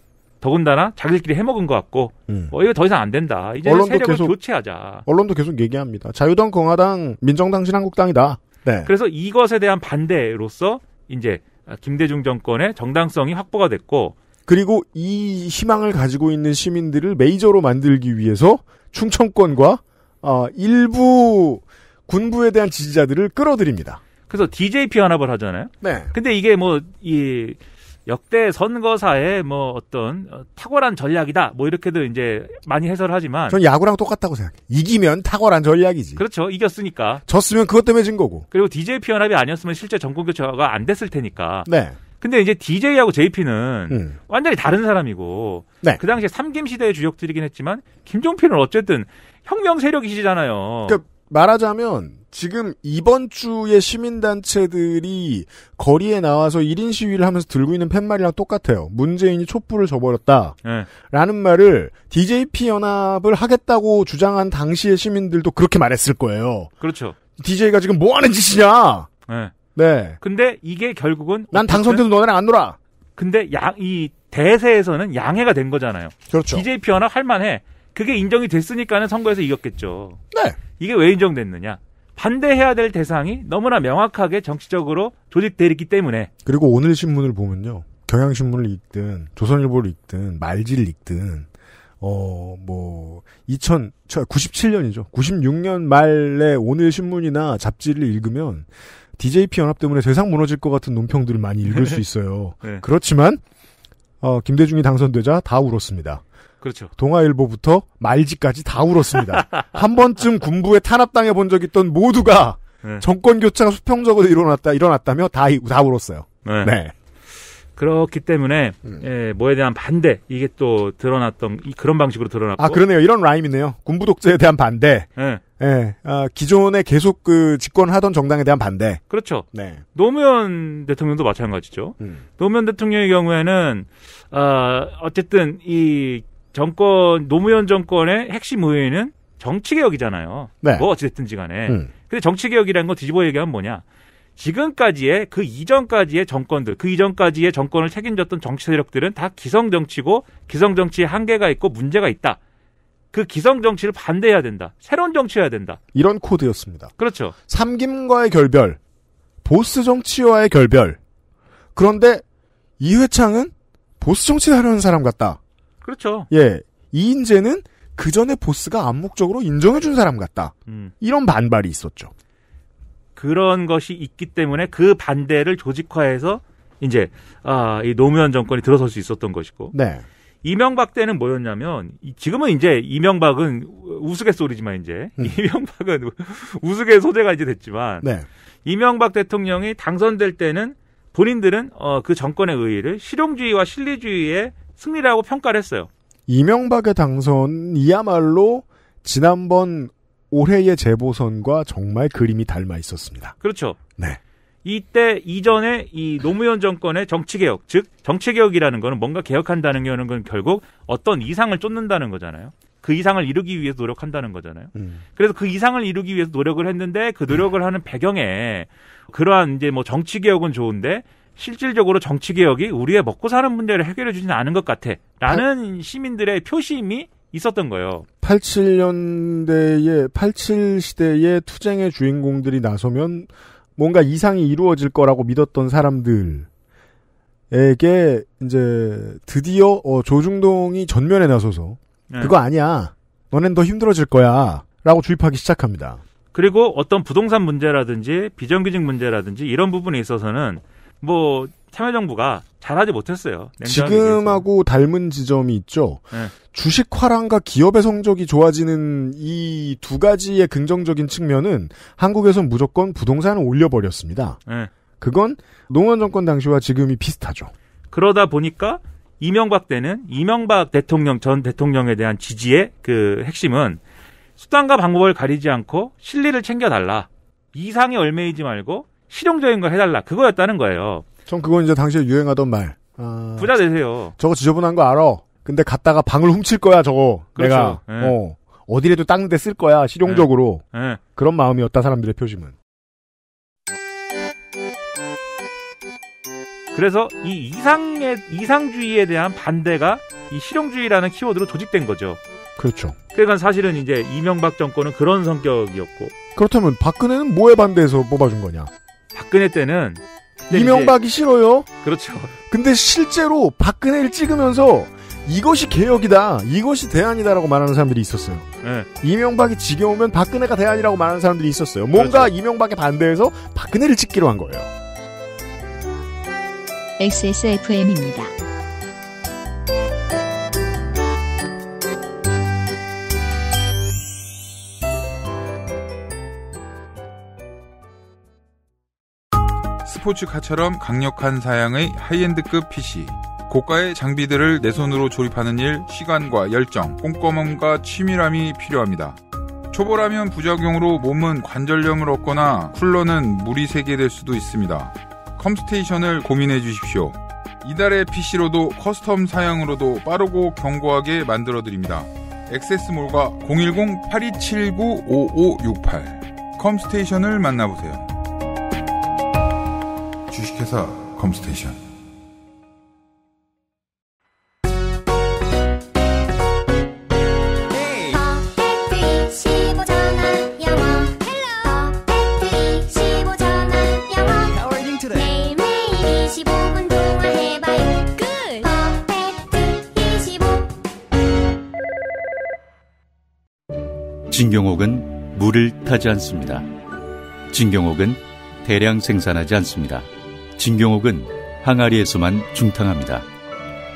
Speaker 4: 더군다나 자기들끼리 해먹은 것 같고
Speaker 3: 음.
Speaker 4: 뭐 이거 더 이상 안 된다. 이제 세력을
Speaker 3: 계속-
Speaker 4: 교체하자.
Speaker 3: 언론도 계속 얘기합니다. 자유당, 공화당, 민정당, 신한국당이다. 네.
Speaker 4: 그래서 이것에 대한 반대로서 이제 김대중 정권의 정당성이 확보가 됐고
Speaker 3: 그리고 이 희망을 가지고 있는 시민들을 메이저로 만들기 위해서 충청권과 어, 일부 군부에 대한 지지자들을 끌어들입니다.
Speaker 4: 그래서 DJP 연합을 하잖아요.
Speaker 3: 네.
Speaker 4: 근데 이게 뭐 이 역대 선거사의 뭐 어떤 어, 탁월한 전략이다. 뭐 이렇게도 이제 많이 해설하지만
Speaker 3: 전 야구랑 똑같다고 생각해. 이기면 탁월한 전략이지.
Speaker 4: 그렇죠. 이겼으니까.
Speaker 3: 졌으면 그것 때문에 진 거고.
Speaker 4: 그리고 DJP 연합이 아니었으면 실제 정권 교체가 안 됐을 테니까.
Speaker 3: 네.
Speaker 4: 근데 이제 DJ하고 JP는
Speaker 3: 음.
Speaker 4: 완전히 다른 사람이고
Speaker 3: 네.
Speaker 4: 그 당시에 삼김 시대의 주역들이긴 했지만 김종필은 어쨌든 혁명 세력이시잖아요.
Speaker 3: 그러니까 말하자면 지금 이번 주에 시민단체들이 거리에 나와서 1인 시위를 하면서 들고 있는 팻말이랑 똑같아요. 문재인이 촛불을 저버렸다.
Speaker 4: 예.
Speaker 3: 라는 말을 DJP 연합을 하겠다고 주장한 당시의 시민들도 그렇게 말했을 거예요.
Speaker 4: 그렇죠.
Speaker 3: DJ가 지금 뭐 하는 짓이냐?
Speaker 4: 예.
Speaker 3: 네.
Speaker 4: 근데 이게 결국은
Speaker 3: 난 당선돼도 너네랑 안 놀아.
Speaker 4: 근데 양, 이 대세에서는 양해가 된 거잖아요.
Speaker 3: 그렇죠.
Speaker 4: DJP 연합 할 만해. 그게 인정이 됐으니까는 선거에서 이겼겠죠.
Speaker 3: 네.
Speaker 4: 이게 왜 인정됐느냐? 반대해야 될 대상이 너무나 명확하게 정치적으로 조직되어 있기 때문에
Speaker 3: 그리고 오늘 신문을 보면요. 경향신문을 읽든, 조선일보를 읽든, 말지를 읽든, 어, 뭐, 2000, 97년이죠. 96년 말에 오늘 신문이나 잡지를 읽으면, DJP 연합 때문에 세상 무너질 것 같은 논평들을 많이 읽을 수 *laughs* 있어요.
Speaker 4: 네.
Speaker 3: 그렇지만, 어, 김대중이 당선되자 다 울었습니다.
Speaker 4: 그렇죠.
Speaker 3: 동아일보부터 말지까지 다 울었습니다. 한 번쯤 군부에 탄압당해 본 적 있던 모두가
Speaker 4: 네.
Speaker 3: 정권 교체가 수평적으로 일어났다, 일어났다며 다, 이- 다 울었어요.
Speaker 4: 네.
Speaker 3: 네.
Speaker 4: 그렇기 때문에
Speaker 3: 음.
Speaker 4: 예, 뭐에 대한 반대 이게 또 드러났던 이- 그런 방식으로 드러났고
Speaker 3: 아, 그러네요. 이런 라임이네요. 군부 독재에 대한 반대.
Speaker 4: 예,
Speaker 3: 예, 아, 기존에 계속 그 집권하던 정당에 대한 반대.
Speaker 4: 그렇죠.
Speaker 3: 네.
Speaker 4: 노무현 대통령도 마찬가지죠.
Speaker 3: 음.
Speaker 4: 노무현 대통령의 경우에는 어, 어쨌든 이 정권 노무현 정권의 핵심 의회는 정치 개혁이잖아요.
Speaker 3: 네.
Speaker 4: 뭐 어찌됐든지 간에.
Speaker 3: 음.
Speaker 4: 근데 정치 개혁이라는 거 뒤집어 얘기하면 뭐냐? 지금까지의 그 이전까지의 정권들, 그 이전까지의 정권을 책임졌던 정치 세력들은 다 기성 정치고 기성 정치에 한계가 있고 문제가 있다. 그 기성 정치를 반대해야 된다. 새로운 정치해야 된다.
Speaker 3: 이런 코드였습니다.
Speaker 4: 그렇죠.
Speaker 3: 삼김과의 결별, 보스 정치와의 결별. 그런데 이회창은 보스 정치를 하려는 사람 같다.
Speaker 4: 그렇죠.
Speaker 3: 예, 이인재는 그 전에 보스가 암묵적으로 인정해준 사람 같다.
Speaker 4: 음.
Speaker 3: 이런 반발이 있었죠.
Speaker 4: 그런 것이 있기 때문에 그 반대를 조직화해서 이제 아, 이 노무현 정권이 들어설 수 있었던 것이고
Speaker 3: 네.
Speaker 4: 이명박 때는 뭐였냐면 이- 지금은 이제 이명박은 우스갯소리지만 이제
Speaker 3: 음. *laughs*
Speaker 4: 이명박은 우스갯 소재가 이제 됐지만
Speaker 3: 네.
Speaker 4: 이명박 대통령이 당선될 때는 본인들은 어, 그 정권의 의의를 실용주의와 실리주의의 승리라고 평가를 했어요.
Speaker 3: 이명박의 당선이야말로 지난번 올해의 재보선과 정말 그림이 닮아 있었습니다.
Speaker 4: 그렇죠.
Speaker 3: 네.
Speaker 4: 이때 이전에 이 노무현 정권의 정치 개혁, 즉 정치 개혁이라는 거는 뭔가 개혁한다는 건 결국 어떤 이상을 쫓는다는 거잖아요. 그 이상을 이루기 위해서 노력한다는 거잖아요.
Speaker 3: 음.
Speaker 4: 그래서 그 이상을 이루기 위해서 노력을 했는데 그 노력을 하는 배경에 그러한 이제 뭐 정치 개혁은 좋은데 실질적으로 정치 개혁이 우리의 먹고 사는 문제를 해결해 주지는 않은 것 같아라는 시민들의 표심이 있었던 거예요.
Speaker 3: 87년대에 87 시대의 투쟁의 주인공들이 나서면 뭔가 이상이 이루어질 거라고 믿었던 사람들에게 이제 드디어 어, 조중동이 전면에 나서서
Speaker 4: 네.
Speaker 3: 그거 아니야. 너넨 더 힘들어질 거야. 라고 주입하기 시작합니다.
Speaker 4: 그리고 어떤 부동산 문제라든지 비정규직 문제라든지 이런 부분에 있어서는 뭐 참여정부가 잘하지 못했어요.
Speaker 3: 지금하고 닮은 지점이 있죠.
Speaker 4: 네.
Speaker 3: 주식 화랑과 기업의 성적이 좋아지는 이 두 가지의 긍정적인 측면은 한국에선 무조건 부동산을 올려버렸습니다.
Speaker 4: 예.
Speaker 3: 그건 노무현 정권 당시와 지금이 비슷하죠.
Speaker 4: 그러다 보니까 이명박 때는 이명박 대통령 전 대통령에 대한 지지의 그 핵심은 수단과 방법을 가리지 않고 실리를 챙겨달라. 이상에 얼매이지 말고 실용적인 걸 해달라. 그거였다는 거예요.
Speaker 3: 전 그건 이제 당시에 유행하던 말. 아,
Speaker 4: 부자 되세요.
Speaker 3: 저거 지저분한 거 알아. 근데 갔다가 방을 훔칠 거야 저거.
Speaker 4: 그렇죠.
Speaker 3: 내가
Speaker 4: 예.
Speaker 3: 어, 어디라도 닦는 데 쓸 거야 실용적으로.
Speaker 4: 예.
Speaker 3: 그런 마음이었다 사람들의 표심은.
Speaker 4: 그래서 이 이상의 이상주의에 대한 반대가 이 실용주의라는 키워드로 조직된 거죠.
Speaker 3: 그렇죠.
Speaker 4: 그러니까 사실은 이제 이명박 정권은 그런 성격이었고
Speaker 3: 그렇다면 박근혜는 뭐에 반대해서 뽑아준 거냐?
Speaker 4: 박근혜 때는
Speaker 3: 이명박이 싫어요.
Speaker 4: 이제- 그렇죠.
Speaker 3: 근데 실제로 박근혜를 찍으면서 이것이 개혁이다, 이것이 대안이다라고 말하는 사람들이 있었어요.
Speaker 4: 예.
Speaker 3: 이명박이 지겨우면 박근혜가 대안이라고 말하는 사람들이 있었어요. 뭔가
Speaker 4: 그렇죠.
Speaker 3: 이명박에 반대해서 박근혜를 찍기로 한 거예요.
Speaker 1: XSFM입니다.
Speaker 5: 스포츠카처럼 강력한 사양의 하이엔드급 PC. 고가의 장비들을 내 손으로 조립하는 일, 시간과 열정, 꼼꼼함과 치밀함이 필요합니다. 초보라면 부작용으로 몸은 관절염을 얻거나 쿨러는 물이 새게 될 수도 있습니다. 컴스테이션을 고민해 주십시오. 이달의 PC로도 custom 사양으로도 빠르고 견고하게 만들어 드립니다. 액세스몰과 010-8279-5568 컴스테이션을 만나보세요. 주식회사 컴스테이션
Speaker 6: 퍼펙트 25 전화 영어 Hello 퍼펙트 25 전화 영어 매일매일 25분 동안 해봐요 끝 퍼펙트 25
Speaker 7: 진경옥은 물을 타지 않습니다. 진경옥은 대량 생산하지 않습니다. 진경옥은 항아리에서만 중탕합니다.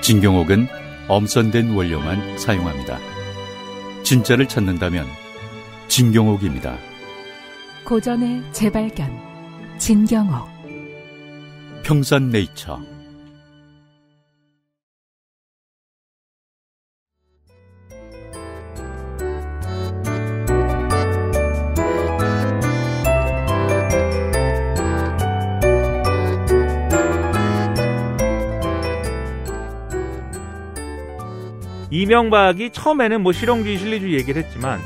Speaker 7: 진경옥은 엄선된 원료만 사용합니다. 진짜를 찾는다면 진경옥입니다.
Speaker 8: 고전의 재발견 진경옥
Speaker 7: 평산네이처
Speaker 4: 이명박이 처음에는 뭐 실용주의, 실리주의 얘기를 했지만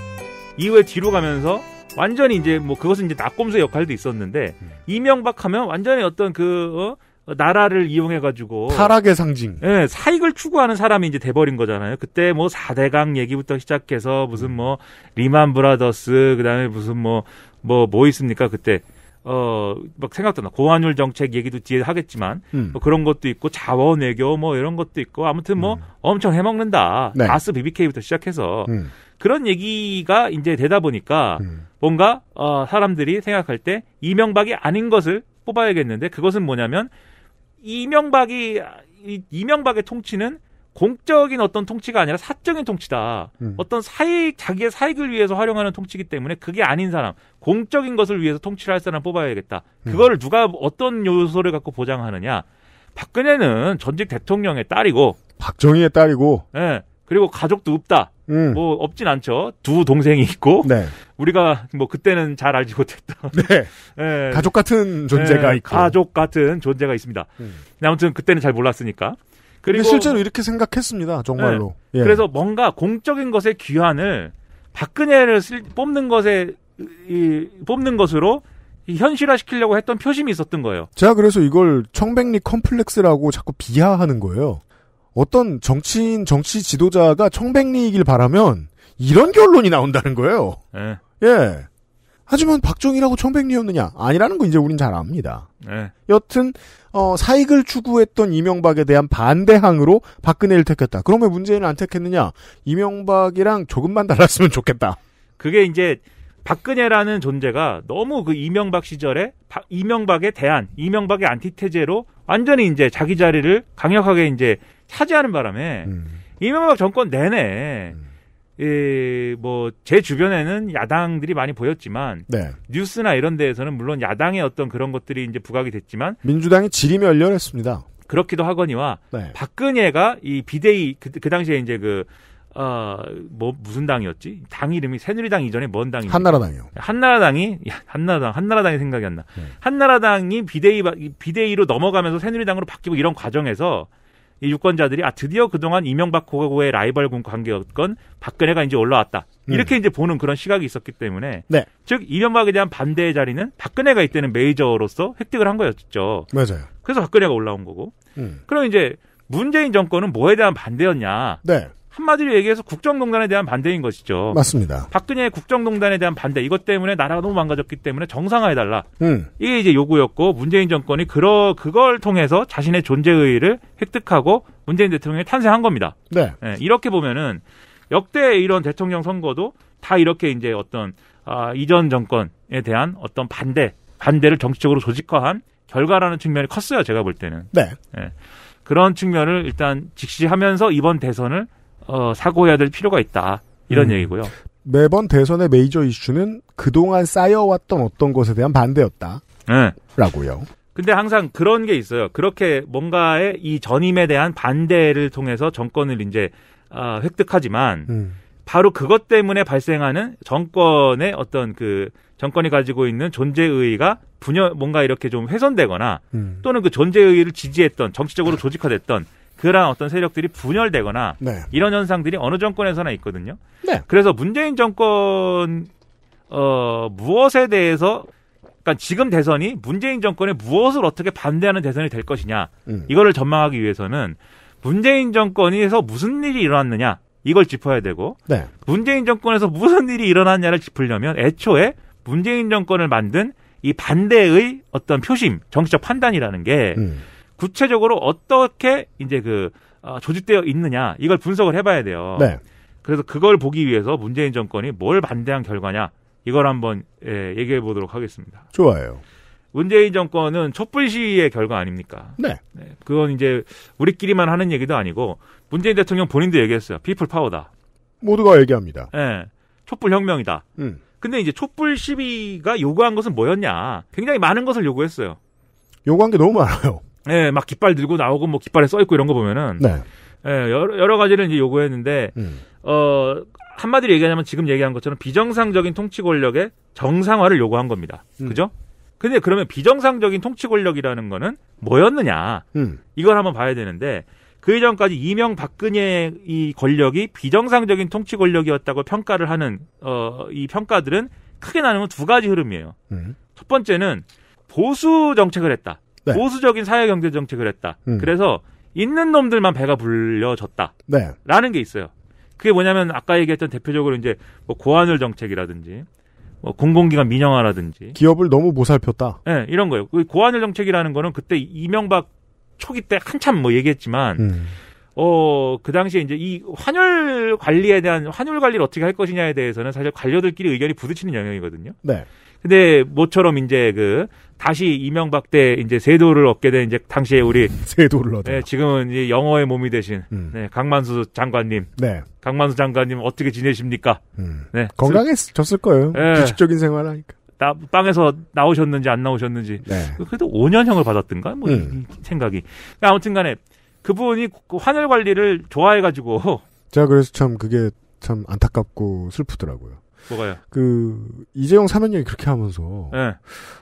Speaker 4: 이후에 뒤로 가면서 완전히 이제 뭐 그것은 이제 나꼼수 역할도 있었는데 이명박 하면 완전히 어떤 그 어? 나라를 이용해 가지고
Speaker 3: 타락의 상징.
Speaker 4: 예, 사익을 추구하는 사람이 이제 돼 버린 거잖아요. 그때 뭐 4대강 얘기부터 시작해서 무슨 뭐 리만 브라더스 그다음에 무슨 뭐뭐뭐 있습니까? 그때 어 막 생각도 나 고환율 정책 얘기도 뒤에 하겠지만
Speaker 3: 음.
Speaker 4: 뭐 그런 것도 있고 자원 외교 뭐 이런 것도 있고 아무튼 뭐 엄청 해먹는다.
Speaker 3: 네.
Speaker 4: 가스 BBK부터 시작해서
Speaker 3: 음.
Speaker 4: 그런 얘기가 이제 되다 보니까
Speaker 3: 음.
Speaker 4: 뭔가 어, 사람들이 생각할 때 이명박이 아닌 것을 뽑아야겠는데 그것은 뭐냐면 이명박이 이- 이명박의 통치는 공적인 어떤 통치가 아니라 사적인 통치다.
Speaker 3: 음.
Speaker 4: 어떤 사익 자기의 사익을 위해서 활용하는 통치기 때문에 그게 아닌 사람, 공적인 것을 위해서 통치를 할 사람 뽑아야겠다.
Speaker 3: 음.
Speaker 4: 그거를 누가 어떤 요소를 갖고 보장하느냐? 박근혜는 전직 대통령의 딸이고,
Speaker 3: 박정희의 딸이고.
Speaker 4: 예. 그리고 가족도 없다.
Speaker 3: 음.
Speaker 4: 뭐 없진 않죠. 두 동생이 있고
Speaker 3: 네.
Speaker 4: 우리가 뭐 그때는 잘 알지 못했던
Speaker 3: 네. *laughs*
Speaker 4: 예.
Speaker 3: 가족 같은 존재가
Speaker 4: 예,
Speaker 3: 있고.
Speaker 4: 가족 같은 존재가 있습니다.
Speaker 3: 음.
Speaker 4: 아무튼 그때는 잘 몰랐으니까. 그리고
Speaker 3: 실제로 이렇게 생각했습니다. 정말로. 예.
Speaker 4: 그래서 뭔가 공적인 것의 귀환을 박근혜를 쓸- 뽑는 것에 이, 뽑는 것으로 이 현실화시키려고 했던 표심이 있었던 거예요.
Speaker 3: 제가 그래서 이걸 청백리 컴플렉스라고 자꾸 비하하는 거예요. 어떤 정치인, 정치 지도자가 청백리이길 바라면 이런 결론이 나온다는 거예요.
Speaker 4: 예,
Speaker 3: 예. 하지만 박정희라고 청백리였느냐? 아니라는 거 이제 우린 잘 압니다.
Speaker 4: 예.
Speaker 3: 여튼 어, 사익을 추구했던 이명박에 대한 반대항으로 박근혜를 택했다. 그러면 문재인을 안 택했느냐? 이명박이랑 조금만 달랐으면 좋겠다.
Speaker 4: 그게 이제 박근혜라는 존재가 너무 그 이명박 시절에 바- 이명박의 대안, 이명박의 안티테제로 완전히 이제 자기 자리를 강력하게 이제 차지하는 바람에
Speaker 3: 음.
Speaker 4: 이명박 정권 내내 뭐제 주변에는 야당들이 많이 보였지만
Speaker 3: 네.
Speaker 4: 뉴스나 이런 데에서는 물론 야당의 어떤 그런 것들이 이제 부각이 됐지만
Speaker 3: 민주당이 지림이 열렬했습니다.
Speaker 4: 그렇기도 하거니와
Speaker 3: 네.
Speaker 4: 박근혜가 이 비대위 그, 그 당시에 이제 그 어, 뭐 무슨 당이었지? 당 이름이 새누리당 이전에 뭔 당이
Speaker 3: 한나라당이요.
Speaker 4: 한나라당이 야, 한나라당 한나라당이 생각이 안 나.
Speaker 3: 네.
Speaker 4: 한나라당이 비대위 비대위로 넘어가면서 새누리당으로 바뀌고 이런 과정에서 이 유권자들이 아 드디어 그동안 이명박 고고의 라이벌 군 관계였건 박근혜가 이제 올라왔다. 이렇게 이제 보는 그런 시각이 있었기 때문에
Speaker 3: 네.
Speaker 4: 즉 이명박에 대한 반대의 자리는 박근혜가 이때는 메이저로서 획득을 한 거였죠.
Speaker 3: 맞아요.
Speaker 4: 그래서 박근혜가 올라온 거고.
Speaker 3: 음.
Speaker 4: 그럼 이제 문재인 정권은 뭐에 대한 반대였냐?
Speaker 3: 네.
Speaker 4: 한마디로 얘기해서 국정농단에 대한 반대인 것이죠.
Speaker 3: 맞습니다.
Speaker 4: 박근혜의 국정농단에 대한 반대 이것 때문에 나라가 너무 망가졌기 때문에 정상화해달라.
Speaker 3: 음.
Speaker 4: 이게 이제 요구였고 문재인 정권이 그러 그걸 통해서 자신의 존재 의의를 획득하고 문재인 대통령이 탄생한 겁니다.
Speaker 3: 네.
Speaker 4: 예, 이렇게 보면은 역대 이런 대통령 선거도 다 이렇게 이제 어떤 아, 이전 정권에 대한 어떤 반대 반대를 정치적으로 조직화한 결과라는 측면이 컸어요. 제가 볼 때는
Speaker 3: 네.
Speaker 4: 그런 측면을 일단 직시하면서 이번 대선을 어, 사고해야 될 필요가 있다 이런
Speaker 3: 음.
Speaker 4: 얘기고요.
Speaker 3: 매번 대선의 메이저 이슈는 그동안 쌓여왔던 어떤 것에 대한 반대였다.
Speaker 4: 예.
Speaker 3: 라고요.
Speaker 4: 근데 항상 그런 게 있어요. 그렇게 뭔가의 이 전임에 대한 반대를 통해서 정권을 이제 아, 획득하지만
Speaker 3: 음.
Speaker 4: 바로 그것 때문에 발생하는 정권의 어떤 그 정권이 가지고 있는 존재의의가 분열 뭔가 이렇게 좀 훼손되거나
Speaker 3: 음.
Speaker 4: 또는 그 존재의의를 지지했던 정치적으로 조직화됐던 그러한 어떤 세력들이 분열되거나
Speaker 3: 네.
Speaker 4: 이런 현상들이 어느 정권에서나 있거든요.
Speaker 3: 네.
Speaker 4: 그래서 문재인 정권 어 무엇에 대해서 그러니까 지금 대선이 문재인 정권의 무엇을 어떻게 반대하는 대선이 될 것이냐
Speaker 3: 음.
Speaker 4: 이거를 전망하기 위해서는 문재인 정권에서 무슨 일이 일어났느냐 이걸 짚어야 되고
Speaker 3: 네.
Speaker 4: 문재인 정권에서 무슨 일이 일어났냐를 짚으려면 애초에 문재인 정권을 만든 이 반대의 어떤 표심, 정치적 판단이라는 게
Speaker 3: 음.
Speaker 4: 구체적으로 어떻게 이제 그 어, 조직되어 있느냐 이걸 분석을 해봐야 돼요.
Speaker 3: 네.
Speaker 4: 그래서 그걸 보기 위해서 문재인 정권이 뭘 반대한 결과냐 이걸 한번 예, 얘기해 보도록 하겠습니다.
Speaker 3: 좋아요.
Speaker 4: 문재인 정권은 촛불 시위의 결과 아닙니까?
Speaker 3: 네.
Speaker 4: 네, 그건 이제 우리끼리만 하는 얘기도 아니고 문재인 대통령 본인도 얘기했어요. 피플 파워다.
Speaker 3: 모두가 얘기합니다.
Speaker 4: 예, 촛불 혁명이다.
Speaker 3: 음.
Speaker 4: 근데 이제 촛불 시위가 요구한 것은 뭐였냐? 굉장히 많은 것을 요구했어요.
Speaker 3: 요구한 게 너무 많아요.
Speaker 4: 예, 막 깃발 들고 나오고 뭐 깃발에 써 있고 이런 거 보면은
Speaker 3: 네.
Speaker 4: 예, 여러, 여러 가지를 이제 요구했는데
Speaker 3: 음.
Speaker 4: 어 한마디로 얘기하자면 지금 얘기한 것처럼 비정상적인 통치 권력의 정상화를 요구한 겁니다.
Speaker 3: 음.
Speaker 4: 그죠? 근데 그러면 비정상적인 통치 권력이라는 거는 뭐였느냐?
Speaker 3: 음.
Speaker 4: 이걸 한번 봐야 되는데 그 이전까지 이명 박근혜 이 권력이 비정상적인 통치 권력이었다고 평가를 하는 어 이 평가들은 크게 나누면 두 가지 흐름이에요.
Speaker 3: 음.
Speaker 4: 첫 번째는 보수 정책을 했다.
Speaker 3: 네.
Speaker 4: 보수적인 사회 경제 정책을 했다.
Speaker 3: 음.
Speaker 4: 그래서 있는 놈들만 배가 불려졌다.
Speaker 3: 네.
Speaker 4: 라는 게 있어요. 그게 뭐냐면 아까 얘기했던 대표적으로 이제 뭐 고환율 정책이라든지 뭐 공공기관 민영화라든지
Speaker 3: 기업을 너무 보살폈다.
Speaker 4: 예, 이런 거예요. 그 고환율 정책이라는 거는 그때 이명박 초기 때 한참 뭐 얘기했지만
Speaker 3: 음.
Speaker 4: 어, 그 당시에 이제 이 환율 관리에 대한 환율 관리를 어떻게 할 것이냐에 대해서는 사실 관료들끼리 의견이 부딪히는 영역이거든요.
Speaker 3: 네.
Speaker 4: 근데 모처럼 이제 그 다시 이명박 때 이제 세도를 얻게 된 이제 당시에 우리 *laughs*
Speaker 3: 세도를 얻어.
Speaker 4: 예, 지금은 이제 영어의 몸이 되신
Speaker 3: 음.
Speaker 4: 네, 강만수 장관님,
Speaker 3: 네.
Speaker 4: 강만수 장관님 어떻게 지내십니까?
Speaker 3: 음.
Speaker 4: 네,
Speaker 3: 건강해졌을 거예요.
Speaker 4: 예.
Speaker 3: 규칙적인 생활 하니까.
Speaker 4: 나, 빵에서 나오셨는지 안 나오셨는지
Speaker 3: 네.
Speaker 4: 그래도 5년형을 받았던가 뭐
Speaker 3: 음.
Speaker 4: 이 생각이 그러니까 아무튼 간에 그분이 그 환율 관리를 좋아해가지고
Speaker 3: 제가 그래서 참 그게 참 안타깝고 슬프더라고요.
Speaker 4: 뭐가요?
Speaker 3: 그 이재용 사면령이 그렇게 하면서
Speaker 4: 예.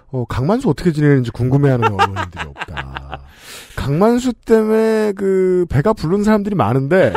Speaker 3: 어, 강만수 어떻게 지내는지 궁금해하는 어머님들이 없다. *laughs* 강만수 때문에 그 배가 부른 사람들이 많은데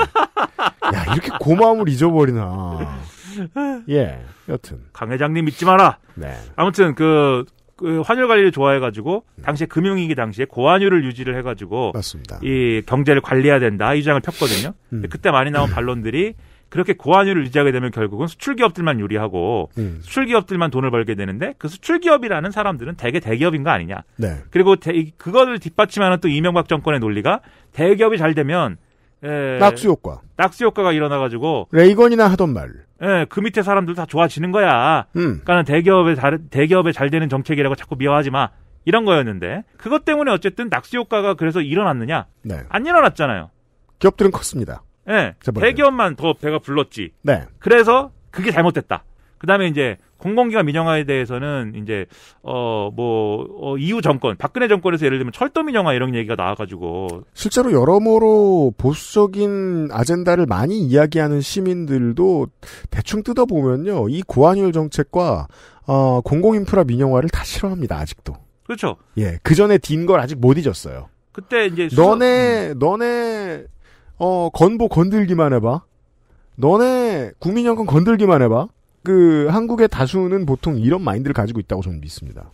Speaker 3: 야 이렇게 고마움을 잊어버리나. *laughs* 예, 여튼
Speaker 4: 강 회장님 믿지 마라.
Speaker 3: 네.
Speaker 4: 아무튼 그, 그 환율 관리를 좋아해가지고 당시에 금융위기 당시에 고환율을 유지를 해가지고
Speaker 3: 맞습니다.
Speaker 4: 이 경제를 관리해야 된다 이 주장을 폈거든요.
Speaker 3: 음.
Speaker 4: 그때 많이 나온 반론들이 그렇게 고환율을 유지하게 되면 결국은 수출 기업들만 유리하고
Speaker 3: 음,
Speaker 4: 수출 기업들만 돈을 벌게 되는데 그 수출 기업이라는 사람들은 대개 대기업인 거 아니냐.
Speaker 3: 네.
Speaker 4: 그리고 대, 그거를 뒷받침하는 또 이명박 정권의 논리가 대기업이 잘 되면 에,
Speaker 3: 낙수 효과.
Speaker 4: 낙수 효과가 일어나가지고
Speaker 3: 레이건이나 하던 말.
Speaker 4: 예, 그 밑에 사람들 다 좋아지는 거야.
Speaker 3: 음.
Speaker 4: 그러니까는 대기업에 잘, 대기업에 잘 되는 정책이라고 자꾸 미워하지 마. 이런 거였는데 그것 때문에 어쨌든 낙수 효과가 그래서 일어났느냐?
Speaker 3: 네.
Speaker 4: 안 일어났잖아요.
Speaker 3: 기업들은 컸습니다.
Speaker 4: 예. 대기업만 더 배가 불렀지.
Speaker 3: 네.
Speaker 4: 그래서 그게 잘못됐다. 그다음에 이제 공공기관 민영화에 대해서는 이제 어뭐 어, 이후 정권 박근혜 정권에서 예를 들면 철도 민영화 이런 얘기가 나와가지고
Speaker 3: 실제로 여러모로 보수적인 아젠다를 많이 이야기하는 시민들도 대충 뜯어보면요. 이 고환율 정책과 어, 공공인프라 민영화를 다 싫어합니다. 아직도.
Speaker 4: 그렇죠.
Speaker 3: 예. 그 전에 딘 걸 아직 못 잊었어요.
Speaker 4: 그때 이제 수서-
Speaker 3: 너네, 너네, 어, 건보 건들기만 해봐. 너네 국민연금 건들기만 해봐. 그 한국의 다수는 보통 이런 마인드를 가지고 있다고 저는 믿습니다.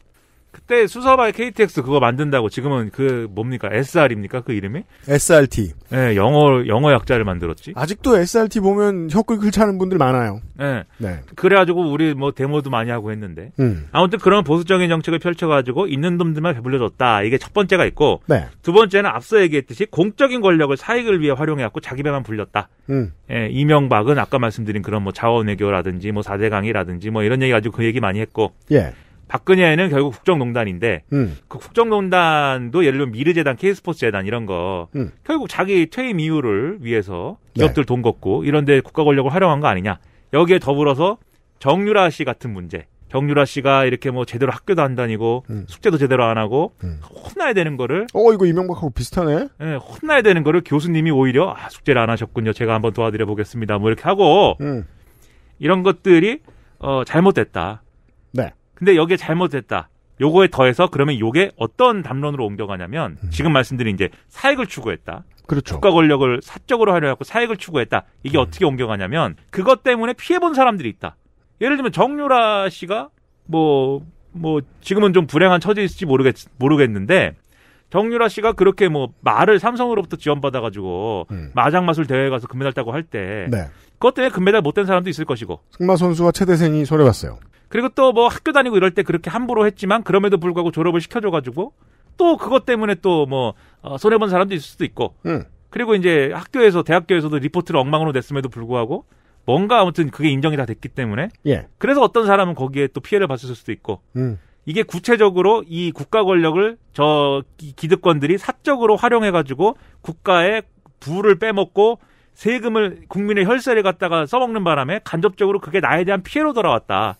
Speaker 4: 그때 수서발 KTX 그거 만든다고 지금은 그 뭡니까 SR입니까 그 이름이?
Speaker 3: SRT.
Speaker 4: 예, 영어 영어 약자를 만들었지.
Speaker 3: 아직도 SRT 보면 혀끌 끌 차는 분들 많아요.
Speaker 4: 예.
Speaker 3: 네.
Speaker 4: 그래가지고 우리 뭐 데모도 많이 하고 했는데
Speaker 3: 음.
Speaker 4: 아무튼 그런 보수적인 정책을 펼쳐가지고 있는 놈들만 배불려줬다 이게 첫 번째가 있고
Speaker 3: 네.
Speaker 4: 두 번째는 앞서 얘기했듯이 공적인 권력을 사익을 위해 활용해갖고 자기 배만 불렸다.
Speaker 3: 음.
Speaker 4: 예, 이명박은 아까 말씀드린 그런 뭐 자원외교라든지 뭐 4대 강이라든지 뭐 이런 얘기 가지고 그 얘기 많이 했고
Speaker 3: 예.
Speaker 4: 박근혜는 결국 국정농단인데
Speaker 3: 음.
Speaker 4: 그 국정농단도 예를 들면 미르재단, K스포츠 재단 이런 거
Speaker 3: 음.
Speaker 4: 결국 자기 퇴임 이후를 위해서 기업들 돈 걷고 이런데 국가 권력을 활용한 거 아니냐. 여기에 더불어서 정유라 씨 같은 문제. 정유라 씨가 이렇게 뭐 제대로 학교도 안 다니고
Speaker 3: 음.
Speaker 4: 숙제도 제대로 안 하고
Speaker 3: 음.
Speaker 4: 혼나야 되는 거를
Speaker 3: 어, 이거 이명박하고 비슷하네?
Speaker 4: 예, 혼나야 되는 거를 교수님이 오히려 아, 숙제를 안 하셨군요. 제가 한번 도와드려 보겠습니다. 뭐 이렇게 하고
Speaker 3: 음.
Speaker 4: 이런 것들이 어, 잘못됐다.
Speaker 3: 네.
Speaker 4: 근데 여기에 잘못됐다. 요거에 더해서 그러면 요게 어떤 담론으로 옮겨가냐면 지금 말씀드린 이제 사익을 추구했다.
Speaker 3: 그렇죠.
Speaker 4: 국가 권력을 사적으로 하려고 사익을 추구했다. 이게 어떻게 옮겨가냐면 그것 때문에 피해본 사람들이 있다. 예를 들면 정유라 씨가 뭐 뭐 지금은 좀 불행한 처지일지 모르겠 모르겠는데 정유라 씨가 그렇게 뭐 말을 삼성으로부터 지원받아가지고
Speaker 3: 음.
Speaker 4: 마장 마술 대회 에 가서 금메달 따고 할 때
Speaker 3: 네.
Speaker 4: 그것 때문에 금메달 못 된 사람도 있을 것이고
Speaker 3: 승마 선수와 최대생이 손해봤어요.
Speaker 4: 그리고 또 뭐 학교 다니고 이럴 때 그렇게 함부로 했지만 그럼에도 불구하고 졸업을 시켜줘가지고 또 그것 때문에 또 뭐 손해 본 사람도 있을 수도 있고
Speaker 3: 음.
Speaker 4: 그리고 이제 학교에서 대학교에서도 리포트를 엉망으로 냈음에도 불구하고 뭔가 아무튼 그게 인정이 다 됐기 때문에
Speaker 3: 예.
Speaker 4: 그래서 어떤 사람은 거기에 또 피해를 봤을 수도 있고
Speaker 3: 음.
Speaker 4: 이게 구체적으로 이 국가 권력을 저 기- 기득권들이 사적으로 활용해가지고 국가의 부를 빼먹고 세금을 국민의 혈세를 갖다가 써먹는 바람에 간접적으로 그게 나에 대한 피해로 돌아왔다.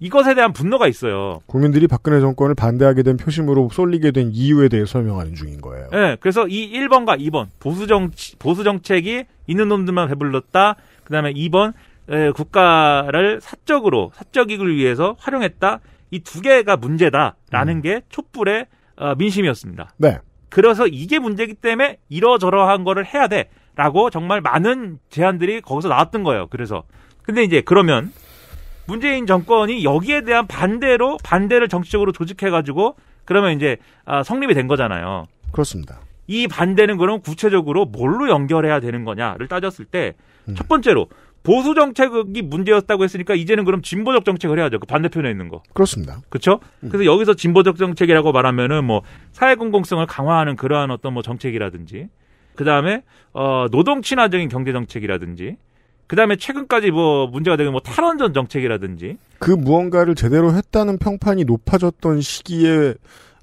Speaker 4: 이것에 대한 분노가 있어요.
Speaker 3: 국민들이 박근혜 정권을 반대하게 된 표심으로 쏠리게 된 이유에 대해 설명하는 중인 거예요.
Speaker 4: 예, 그래서 이 1번과 2번 보수 정 보수 정책이 있는 놈들만 배불렀다. 그다음에 2번 에, 국가를 사적으로 사적 이익을 위해서 활용했다. 이 두 개가 문제다라는 게 촛불의 어, 민심이었습니다.
Speaker 3: 네.
Speaker 4: 그래서 이게 문제이기 때문에 이러저러한 거를 해야 돼라고 정말 많은 제안들이 거기서 나왔던 거예요. 그래서 근데 이제 그러면 문재인 정권이 여기에 대한 반대로 반대를 정치적으로 조직해가지고 그러면 이제 아, 성립이 된 거잖아요.
Speaker 3: 그렇습니다.
Speaker 4: 이 반대는 그럼 구체적으로 뭘로 연결해야 되는 거냐를 따졌을 때첫
Speaker 3: 음.
Speaker 4: 번째로 보수 정책이 문제였다고 했으니까 이제는 그럼 진보적 정책을 해야죠. 그 반대편에 있는 거.
Speaker 3: 그렇습니다.
Speaker 4: 그렇죠?
Speaker 3: 음.
Speaker 4: 그래서 여기서 진보적 정책이라고 말하면은 뭐 사회 공공성을 강화하는 그러한 어떤 뭐 정책이라든지 그다음에 어 노동 친화적인 경제 정책이라든지 그다음에 최근까지 뭐 문제가 되는 뭐 탈원전 정책이라든지
Speaker 3: 그 무언가를 제대로 했다는 평판이 높아졌던 시기에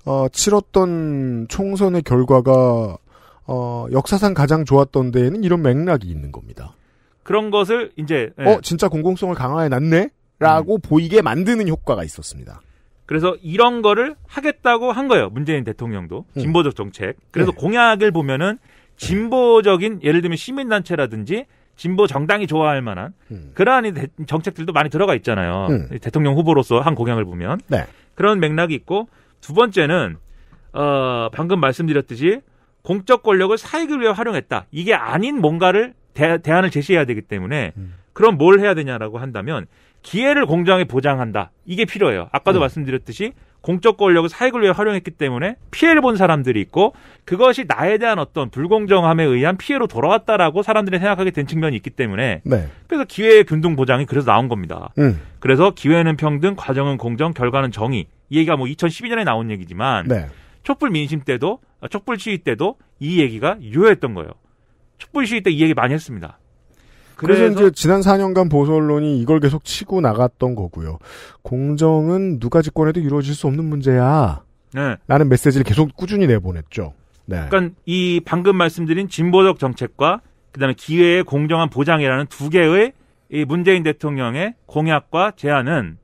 Speaker 3: 어, 치렀던 총선의 결과가 어, 역사상 가장 좋았던 데에는 이런 맥락이 있는 겁니다.
Speaker 4: 그런 것을 이제 예.
Speaker 3: 어, 진짜 공공성을 강화해 놨네? 라고 보이게 만드는 효과가 있었습니다.
Speaker 4: 그래서 이런 거를 하겠다고 한 거예요. 문재인 대통령도
Speaker 3: 음.
Speaker 4: 진보적 정책. 그래서
Speaker 3: 네.
Speaker 4: 공약을 보면은 진보적인 예를 들면 시민단체라든지 진보 정당이 좋아할 만한
Speaker 3: 음.
Speaker 4: 그러한 대- 정책들도 많이 들어가 있잖아요.
Speaker 3: 음.
Speaker 4: 대통령 후보로서 한 공약을 보면
Speaker 3: 네.
Speaker 4: 그런 맥락이 있고 두 번째는 어 방금 말씀드렸듯이 공적 권력을 사익을 위해 활용했다. 이게 아닌 뭔가를 대, 대안을 제시해야 되기 때문에
Speaker 3: 음.
Speaker 4: 그럼 뭘 해야 되냐라고 한다면 기회를 공정하게 보장한다. 이게 필요해요. 아까도
Speaker 3: 음.
Speaker 4: 말씀드렸듯이 공적 권력을 사익을 위해 활용했기 때문에 피해를 본 사람들이 있고 그것이 나에 대한 어떤 불공정함에 의한 피해로 돌아왔다라고 사람들이 생각하게 된 측면이 있기 때문에
Speaker 3: 네.
Speaker 4: 그래서 기회의 균등 보장이 그래서 나온 겁니다.
Speaker 3: 음.
Speaker 4: 그래서 기회는 평등, 과정은 공정, 결과는 정의. 이 얘기가 뭐 2012년에 나온 얘기지만
Speaker 3: 네.
Speaker 4: 촛불 민심 때도 아, 촛불 시위 때도 이 얘기가 유효했던 거예요. 촛불 시위 때 이 얘기 많이 했습니다.
Speaker 3: 그래서, 이제 지난 4년간 보수 언론이 이걸 계속 치고 나갔던 거고요. 공정은 누가 집권해도 이루어질 수 없는 문제야.
Speaker 4: 네.
Speaker 3: 라는 메시지를 계속 꾸준히 내보냈죠. 네.
Speaker 4: 그러니까 이 방금 말씀드린 진보적 정책과 그다음에 기회의 공정한 보장이라는 두 개의 이 문재인 대통령의 공약과 제안은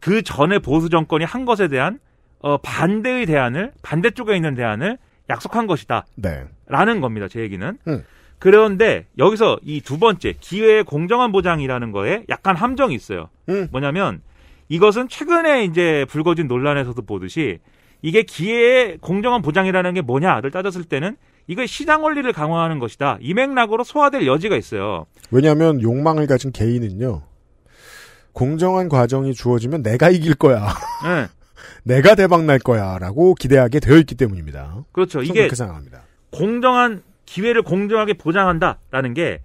Speaker 4: 그 전에 보수 정권이 한 것에 대한 어, 반대의 대안을 반대쪽에 있는 대안을 약속한 것이다.
Speaker 3: 네.
Speaker 4: 라는 겁니다. 제 얘기는.
Speaker 3: 음.
Speaker 4: 그런데 여기서 이 두 번째 기회의 공정한 보장이라는 거에 약간 함정이 있어요.
Speaker 3: 음.
Speaker 4: 뭐냐면 이것은 최근에 이제 불거진 논란에서도 보듯이 이게 기회의 공정한 보장이라는 게 뭐냐를 따졌을 때는 이거 시장 원리를 강화하는 것이다. 이 맥락으로 소화될 여지가 있어요.
Speaker 3: 왜냐하면 욕망을 가진 개인은요. 공정한 과정이 주어지면 내가 이길 거야. *laughs*
Speaker 4: 네,
Speaker 3: 내가 대박 날 거야라고 기대하게 되어 있기 때문입니다.
Speaker 4: 그렇죠. 이게
Speaker 3: 그렇게 생각합니다.
Speaker 4: 공정한 기회를 공정하게 보장한다라는 게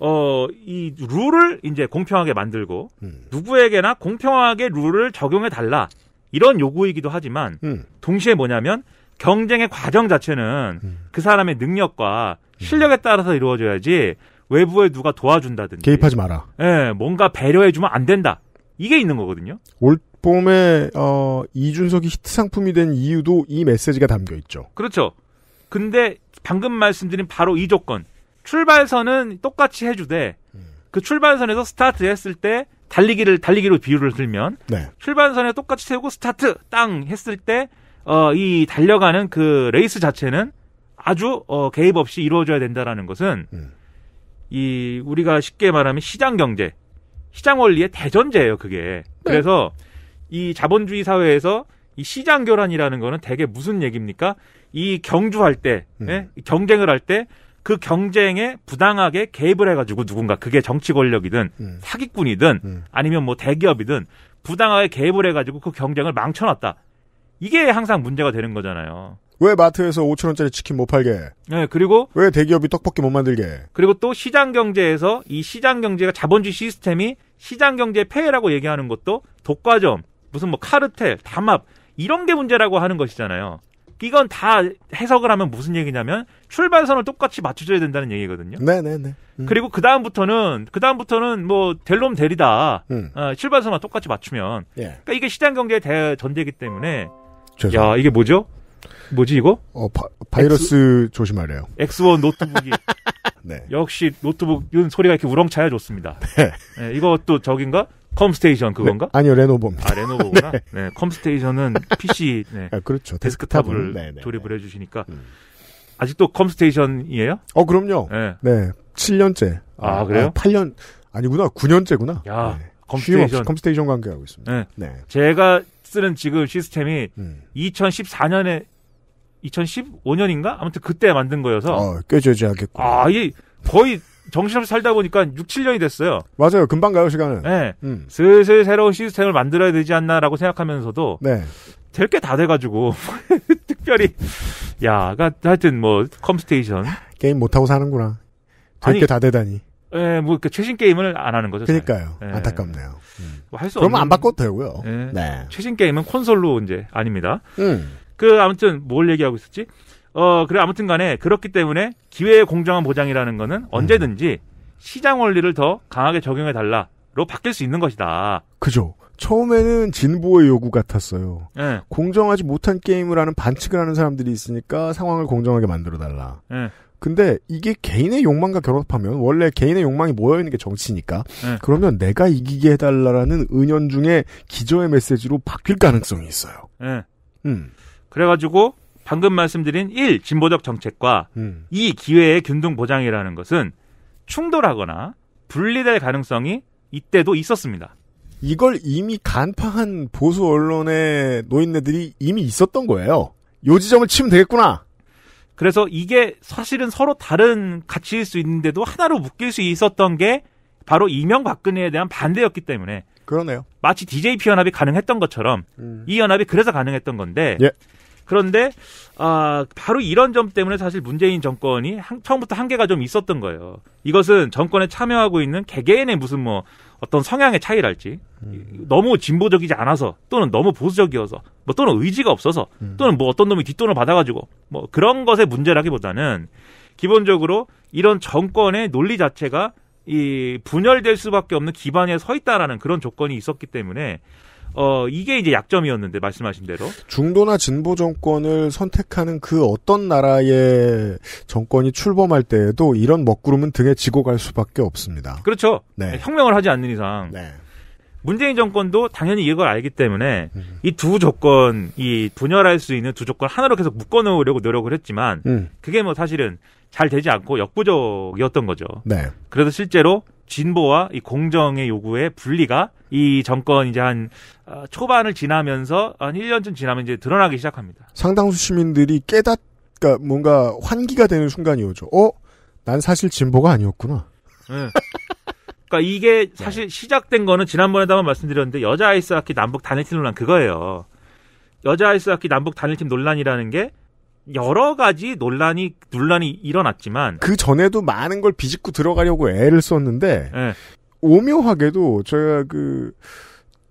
Speaker 4: 어, 이 룰을 이제 공평하게 만들고
Speaker 3: 음.
Speaker 4: 누구에게나 공평하게 룰을 적용해 달라. 이런 요구이기도 하지만
Speaker 3: 음.
Speaker 4: 동시에 뭐냐면 경쟁의 과정 자체는
Speaker 3: 음.
Speaker 4: 그 사람의 능력과 실력에 따라서 이루어져야지 외부에 누가 도와준다든지
Speaker 3: 개입하지 마라.
Speaker 4: 예, 뭔가 배려해주면 안 된다. 이게 있는 거거든요.
Speaker 3: 올 봄에 어, 이준석이 히트 상품이 된 이유도 이 메시지가 담겨 있죠.
Speaker 4: 그렇죠. 근데 방금 말씀드린 바로 이 조건. 출발선은 똑같이 해주되 그 출발선에서 스타트 했을 때 달리기를 달리기로 비유를 들면
Speaker 3: 네.
Speaker 4: 출발선에 똑같이 세우고 스타트 땅 했을 때 어, 이 달려가는 그 레이스 자체는 아주 어, 개입 없이 이루어져야 된다라는 것은
Speaker 3: 음.
Speaker 4: 이 우리가 쉽게 말하면 시장 경제, 시장 원리의 대전제예요. 그게 그래서 이 자본주의 사회에서 이 시장 교란이라는 거는 대개 무슨 얘기입니까? 이 경주할 때,
Speaker 3: 음.
Speaker 4: 예? 경쟁을 할 때 그 경쟁에 부당하게 개입을 해가지고 누군가 그게 정치 권력이든
Speaker 3: 음.
Speaker 4: 사기꾼이든
Speaker 3: 음.
Speaker 4: 아니면 뭐 대기업이든 부당하게 개입을 해가지고 그 경쟁을 망쳐놨다. 이게 항상 문제가 되는 거잖아요.
Speaker 3: 왜 마트에서 5천 원짜리 치킨 못 팔게?
Speaker 4: 네, 그리고
Speaker 3: 왜 대기업이 떡볶이 못 만들게?
Speaker 4: 그리고 또 시장 경제에서 이 시장 경제가 자본주의 시스템이 시장 경제의 폐해라고 얘기하는 것도 독과점, 무슨 뭐 카르텔, 담합 이런 게 문제라고 하는 것이잖아요. 이건 다 해석을 하면 무슨 얘기냐면 출발선을 똑같이 맞춰줘야 된다는 얘기거든요.
Speaker 3: 네네네. 음.
Speaker 4: 그리고 그 다음부터는 그 다음부터는 뭐 델롬 대리다.
Speaker 3: 음.
Speaker 4: 어, 출발선만 똑같이 맞추면.
Speaker 3: 예.
Speaker 4: 그러니까 이게 시장 경제의 대 전제이기 때문에
Speaker 3: 죄송.
Speaker 4: 야 이게 뭐죠? 뭐지 이거?
Speaker 3: 어, 바, 이러스 조심하래요.
Speaker 4: X1 노트북이 *laughs*
Speaker 3: 네.
Speaker 4: 역시 노트북은 소리가 이렇게 우렁차야 좋습니다.
Speaker 3: 네.
Speaker 4: 네, 이것도 저긴가? 컴스테이션 그건가?
Speaker 3: 네, 아니요, 레노버입니다.
Speaker 4: 아 레노버구나. *laughs* 네. 컴스테이션은 PC 네,
Speaker 3: 아, 그렇죠.
Speaker 4: 데스크탑을
Speaker 3: 네, 네,
Speaker 4: 조립을
Speaker 3: 네.
Speaker 4: 해주시니까
Speaker 3: 음.
Speaker 4: 아직도 컴스테이션이에요?
Speaker 3: 어, 그럼요.
Speaker 4: 네.
Speaker 3: 네. 7년째.
Speaker 4: 아, 그래요?
Speaker 3: 8년, 아니구나. 9년째구나.
Speaker 4: 야,
Speaker 3: 네.
Speaker 4: 컴스테이션.
Speaker 3: 컴스테이션 광고하고 있습니다.
Speaker 4: 네.
Speaker 3: 네.
Speaker 4: 제가 쓰는 지금 시스템이
Speaker 3: 음.
Speaker 4: 2014년에 2015년인가? 아무튼 그때 만든 거여서
Speaker 3: 어, 꽤 죄죄하겠고.
Speaker 4: 아, 이 거의 정신없이 살다 보니까 6, 7년이 됐어요.
Speaker 3: 맞아요. 금방 가요, 시간은.
Speaker 4: 네.
Speaker 3: 음.
Speaker 4: 슬슬 새로운 시스템을 만들어야 되지 않나라고 생각하면서도
Speaker 3: 네.
Speaker 4: 될게 다 돼가지고 *laughs* 특별히 야, 가 하여튼 뭐 컴스테이션,
Speaker 3: 게임 못하고 사는구나. 될 게 다 되다니.
Speaker 4: 예, 뭐 그 최신 게임을 안 하는 거죠. 잘.
Speaker 3: 그니까요.
Speaker 4: 네.
Speaker 3: 안타깝네요. 음.
Speaker 4: 뭐 할수
Speaker 3: 그러면
Speaker 4: 없는.
Speaker 3: 안 바꿔도 되고요.
Speaker 4: 네.
Speaker 3: 네.
Speaker 4: 최신 게임은 콘솔로 이제 아닙니다.
Speaker 3: 음.
Speaker 4: 그 아무튼 뭘 얘기하고 있었지? 어 그래 아무튼 간에 그렇기 때문에 기회의 공정한 보장이라는 거는 언제든지 시장 원리를 더 강하게 적용해 달라로 바뀔 수 있는 것이다.
Speaker 3: 그죠. 처음에는 진보의 요구 같았어요.
Speaker 4: 예,
Speaker 3: 공정하지 못한 게임을 하는 반칙을 하는 사람들이 있으니까 상황을 공정하게 만들어 달라.
Speaker 4: 예,
Speaker 3: 근데 이게 개인의 욕망과 결합하면 원래 개인의 욕망이 모여 있는 게 정치니까
Speaker 4: 네.
Speaker 3: 그러면 내가 이기게 해달라라는 은연중에 기저의 메시지로 바뀔 가능성이 있어요.
Speaker 4: 예.
Speaker 3: 음.
Speaker 4: 그래가지고 방금 말씀드린 1. 진보적 정책과
Speaker 3: 음.
Speaker 4: 2. 기회의 균등 보장이라는 것은 충돌하거나 분리될 가능성이 이때도 있었습니다.
Speaker 3: 이걸 이미 간파한 보수 언론의 노인네들이 이미 있었던 거예요. 요 지점을 치면 되겠구나.
Speaker 4: 그래서 이게 사실은 서로 다른 가치일 수 있는데도 하나로 묶일 수 있었던 게 바로 이명박근혜에 대한 반대였기 때문에
Speaker 3: 그러네요.
Speaker 4: 마치 DJP 연합이 가능했던 것처럼
Speaker 3: 음.
Speaker 4: 이 연합이 그래서 가능했던 건데
Speaker 3: 예.
Speaker 4: 그런데 아 바로 이런 점 때문에 사실 문재인 정권이 한- 처음부터 한계가 좀 있었던 거예요. 이것은 정권에 참여하고 있는 개개인의 무슨 뭐 어떤 성향의 차이랄지 너무 진보적이지 않아서 또는 너무 보수적이어서 뭐 또는 의지가 없어서 또는 뭐 어떤 놈이 뒷돈을 받아가지고 뭐 그런 것의 문제라기보다는 기본적으로 이런 정권의 논리 자체가 이 분열될 수밖에 없는 기반에 서 있다라는 그런 조건이 있었기 때문에 어 이게 이제 약점이었는데 말씀하신 대로
Speaker 3: 중도나 진보 정권을 선택하는 그 어떤 나라의 정권이 출범할 때에도 이런 먹구름은 등에 지고 갈 수밖에 없습니다.
Speaker 4: 그렇죠.
Speaker 3: 네.
Speaker 4: 혁명을 하지 않는 이상
Speaker 3: 네.
Speaker 4: 문재인 정권도 당연히 이걸 알기 때문에
Speaker 3: 음.
Speaker 4: 이두 조건, 이 분열할 수 있는 두 조건 하나로 계속 묶어놓으려고 노력을 했지만
Speaker 3: 음.
Speaker 4: 그게 뭐 사실은 잘 되지 않고 역부족이었던 거죠.
Speaker 3: 네.
Speaker 4: 그래서 실제로 진보와 이 공정의 요구의 분리가 이 정권 이제 한 어, 초반을 지나면서 한 1년쯤 지나면 이제 드러나기 시작합니다.
Speaker 3: 상당수 시민들이 깨닫, 그러니까 뭔가 환기가 되는 순간이 오죠. 어? 난 사실 진보가 아니었구나.
Speaker 4: 예. 그러니까 이게 사실 시작된 거는 지난번에도 한번 말씀드렸는데 여자 아이스하키 남북 단일팀 논란 그거예요. 여자 아이스하키 남북 단일팀 논란이라는 게 여러 가지 논란이 논란이 일어났지만
Speaker 3: 그 전에도 많은 걸 비집고 들어가려고 애를 썼는데
Speaker 4: 예.
Speaker 3: 오묘하게도 제가 그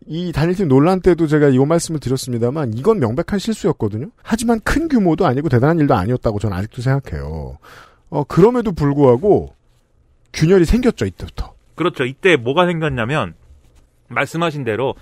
Speaker 3: 이 단일팀 논란 때도 제가 이 말씀을 드렸습니다만 이건 명백한 실수였거든요. 하지만 큰 규모도 아니고 대단한 일도 아니었다고 저는 아직도 생각해요. 어 그럼에도 불구하고 균열이 생겼죠 이때부터.
Speaker 4: 그렇죠. 이때 뭐가 생겼냐면 말씀하신 대로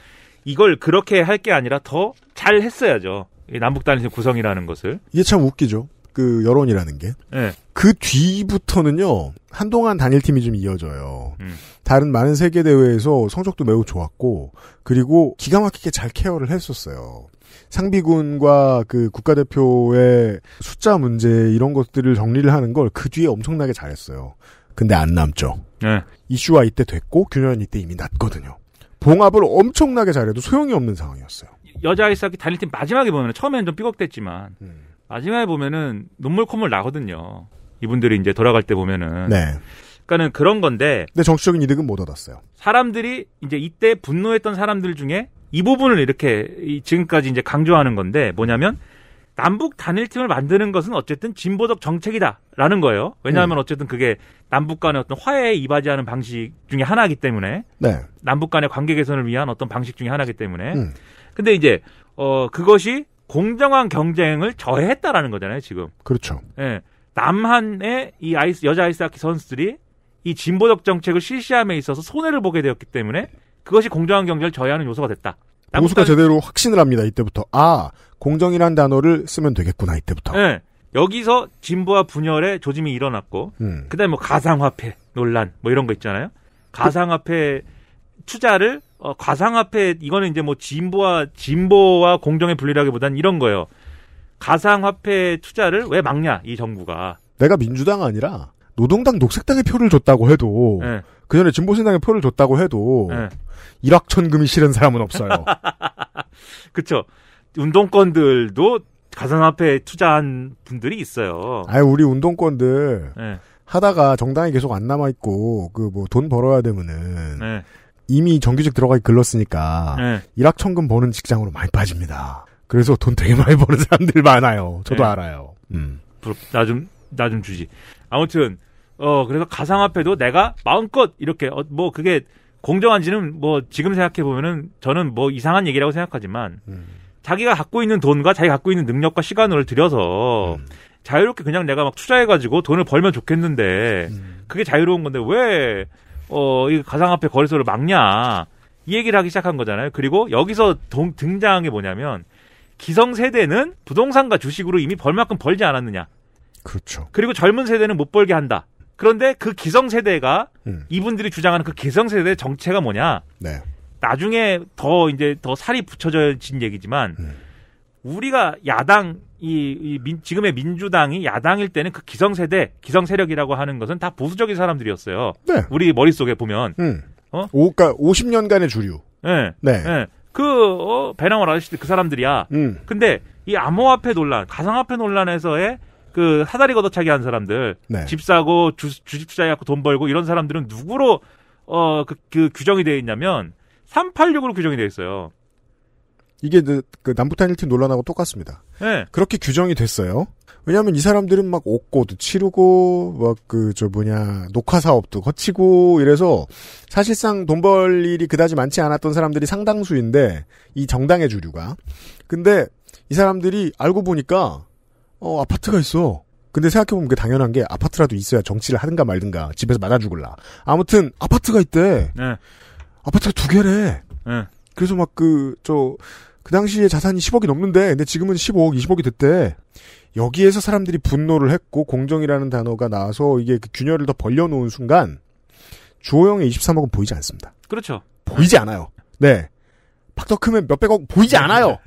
Speaker 4: 이걸 그렇게 할 게 아니라 더 잘 했어야죠. 이 남북 단일팀 구성이라는 것을.
Speaker 3: 이게 참 웃기죠. 그 여론이라는 게.
Speaker 4: 예.
Speaker 3: 그 뒤부터는요, 한동안 단일팀이 좀 이어져요.
Speaker 4: 음.
Speaker 3: 다른 많은 세계대회에서 성적도 매우 좋았고, 그리고 기가 막히게 잘 케어를 했었어요. 상비군과 그 국가대표의 숫자 문제 이런 것들을 정리를 하는 걸 그 뒤에 엄청나게 잘했어요. 근데 안 남죠.
Speaker 4: 예.
Speaker 3: 이슈화 이때 됐고, 균열은 이때 이미 났거든요. 봉합을 엄청나게 잘해도 소용이 없는 상황이었어요.
Speaker 4: 여자 아이스하키 단일팀 마지막에 보면 처음에는 좀 삐걱댔지만 마지막에 보면은 눈물 콧물 나거든요. 이분들이 이제 돌아갈 때 보면은.
Speaker 3: 네.
Speaker 4: 그러니까는 그런 건데
Speaker 3: 근데 정치적인 이득은 못 얻었어요.
Speaker 4: 사람들이 이제 이때 분노했던 사람들 중에 이 부분을 이렇게 이- 지금까지 이제 강조하는 건데 뭐냐면 남북 단일팀을 만드는 것은 어쨌든 진보적 정책이다라는 거예요. 왜냐하면 어쨌든 그게 남북 간의 어떤 화해에 이바지하는 방식 중에 하나이기 때문에
Speaker 3: 네.
Speaker 4: 남북 간의 관계 개선을 위한 어떤 방식 중에 하나이기 때문에
Speaker 3: 음.
Speaker 4: 근데 이제 어 그것이 공정한 경쟁을 저해했다라는 거잖아요 지금.
Speaker 3: 그렇죠.
Speaker 4: 예. 남한의 이 아이스 여자 아이스하키 선수들이 이 진보적 정책을 실시함에 있어서 손해를 보게 되었기 때문에 그것이 공정한 경쟁을 저해하는 요소가 됐다.
Speaker 3: 보수가 제대로 확신을 합니다. 이때부터 아 공정이란 단어를 쓰면 되겠구나 이때부터.
Speaker 4: 예. 여기서 진보와 분열의 조짐이 일어났고
Speaker 3: 음.
Speaker 4: 그 다음에 뭐 가상화폐 논란 뭐 이런 거 있잖아요. 가상화폐 투자를 어, 가상화폐 이거는 이제 뭐 진보와 진보와 공정의 분리라기보다는 이런 거예요. 가상화폐 투자를 왜 막냐 이 정부가.
Speaker 3: 내가 민주당 아니라 노동당 녹색당의 표를 줬다고 해도
Speaker 4: 예.
Speaker 3: 그 전에 진보신당의 표를 줬다고 해도
Speaker 4: 예.
Speaker 3: 일확천금이 싫은 사람은 없어요. *laughs*
Speaker 4: 그쵸. 운동권들도 가상화폐 투자한 분들이 있어요.
Speaker 3: 아유 우리 운동권들
Speaker 4: 예.
Speaker 3: 하다가 정당이 계속 안 남아 있고 그 뭐 돈 벌어야 되면은
Speaker 4: 예.
Speaker 3: 이미 정규직 들어가기 글렀으니까
Speaker 4: 예.
Speaker 3: 일확천금 버는 직장으로 많이 빠집니다. 그래서 돈 되게 많이 버는 사람들 많아요. 저도
Speaker 4: 네.
Speaker 3: 알아요. 음.
Speaker 4: 나 좀, 나 좀 주지. 아무튼, 어, 그래서 가상화폐도 내가 마음껏 이렇게, 어, 뭐 그게 공정한지는 뭐 지금 생각해보면은 저는 뭐 이상한 얘기라고 생각하지만
Speaker 3: 음.
Speaker 4: 자기가 갖고 있는 돈과 자기가 갖고 있는 능력과 시간을 들여서
Speaker 3: 음.
Speaker 4: 자유롭게 그냥 내가 막 투자해가지고 돈을 벌면 좋겠는데
Speaker 3: 음.
Speaker 4: 그게 자유로운 건데 왜, 어, 이 가상화폐 거래소를 막냐. 이 얘기를 하기 시작한 거잖아요. 그리고 여기서 동- 등장한 게 뭐냐면 기성세대는 부동산과 주식으로 이미 벌만큼 벌지 않았느냐.
Speaker 3: 그렇죠.
Speaker 4: 그리고 젊은 세대는 못 벌게 한다. 그런데 그 기성세대가
Speaker 3: 음.
Speaker 4: 이분들이 주장하는 그 기성세대의 정체가 뭐냐.
Speaker 3: 네.
Speaker 4: 나중에 더 이제 더 살이 붙여진 얘기지만
Speaker 3: 음.
Speaker 4: 우리가 야당 이, 이 민- 지금의 민주당이 야당일 때는 그 기성세대 기성세력이라고 하는 것은 다 보수적인 사람들이었어요.
Speaker 3: 네.
Speaker 4: 우리 머릿속에 보면
Speaker 3: 음.
Speaker 4: 어?
Speaker 3: 오, 그러니까 50년간의 주류.
Speaker 4: 예.
Speaker 3: 네.
Speaker 4: 예. 그 어, 배낭월 아저씨들 그 사람들이야.
Speaker 3: 음.
Speaker 4: 근데 이 암호화폐 논란, 가상화폐 논란에서의 그 사다리 걷어차기 한 사람들,
Speaker 3: 네.
Speaker 4: 집 사고 주, 주식 투자해갖고 돈 벌고 이런 사람들은 누구로 어 그 그 규정이 되어 있냐면 386으로 규정이 되어 있어요.
Speaker 3: 이게 그, 그 남북단일팀 논란하고 똑같습니다.
Speaker 4: 예.
Speaker 3: 그렇게 규정이 됐어요. 왜냐하면 이 사람들은 막 옥고도 치르고 막 그 저 뭐냐 녹화 사업도 거치고 이래서 사실상 돈 벌 일이 그다지 많지 않았던 사람들이 상당수인데 이 정당의 주류가 근데 이 사람들이 알고 보니까 어 아파트가 있어 근데 생각해보면 그 당연한 게 아파트라도 있어야 정치를 하든가 말든가 집에서 맞아 죽을라. 아무튼 아파트가 있대.
Speaker 4: 네.
Speaker 3: 아파트가 두 개래.
Speaker 4: 네.
Speaker 3: 그래서 막 그, 저, 그 당시에 자산이 10억이 넘는데, 근데 지금은 15억, 20억이 됐대. 여기에서 사람들이 분노를 했고, 공정이라는 단어가 나와서 이게 그 균열을 더 벌려놓은 순간, 주호영의 23억은 보이지 않습니다.
Speaker 4: 그렇죠.
Speaker 3: 보이지 않아요. 네. 팍더 크면 몇백억 보이지 않아요.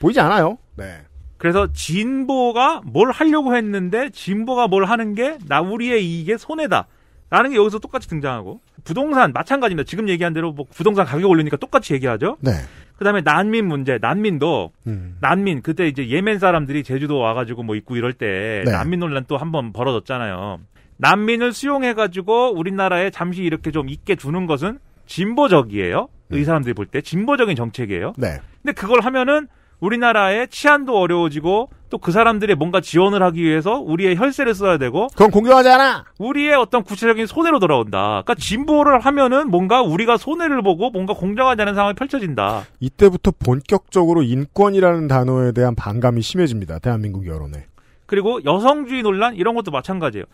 Speaker 3: 보이지 않아요. 네.
Speaker 4: 그래서 진보가 뭘 하려고 했는데 진보가 뭘 하는 게 나 우리의 이익에 손해다. 라는 게 여기서 똑같이 등장하고 부동산 마찬가지입니다. 지금 얘기한 대로 뭐 부동산 가격 올리니까 똑같이 얘기하죠.
Speaker 3: 네.
Speaker 4: 그다음에 난민 문제, 난민도
Speaker 3: 음.
Speaker 4: 난민 그때 이제 예멘 사람들이 제주도 와가지고 뭐 있고 이럴 때
Speaker 3: 네.
Speaker 4: 난민 논란 또 한 번 벌어졌잖아요. 난민을 수용해가지고 우리나라에 잠시 이렇게 좀 있게 두는 것은 진보적이에요. 이 사람들이 볼 때 진보적인 정책이에요.
Speaker 3: 네.
Speaker 4: 근데 그걸 하면은 우리나라의 치안도 어려워지고 또 그 사람들의 뭔가 지원을 하기 위해서 우리의 혈세를 써야 되고
Speaker 3: 그건 공정하지 않아!
Speaker 4: 우리의 어떤 구체적인 손해로 돌아온다. 그러니까 진보를 하면은 뭔가 우리가 손해를 보고 뭔가 공정하지 않은 상황이 펼쳐진다.
Speaker 3: 이때부터 본격적으로 인권이라는 단어에 대한 반감이 심해집니다. 대한민국 여론에.
Speaker 4: 그리고 여성주의 논란 이런 것도 마찬가지예요.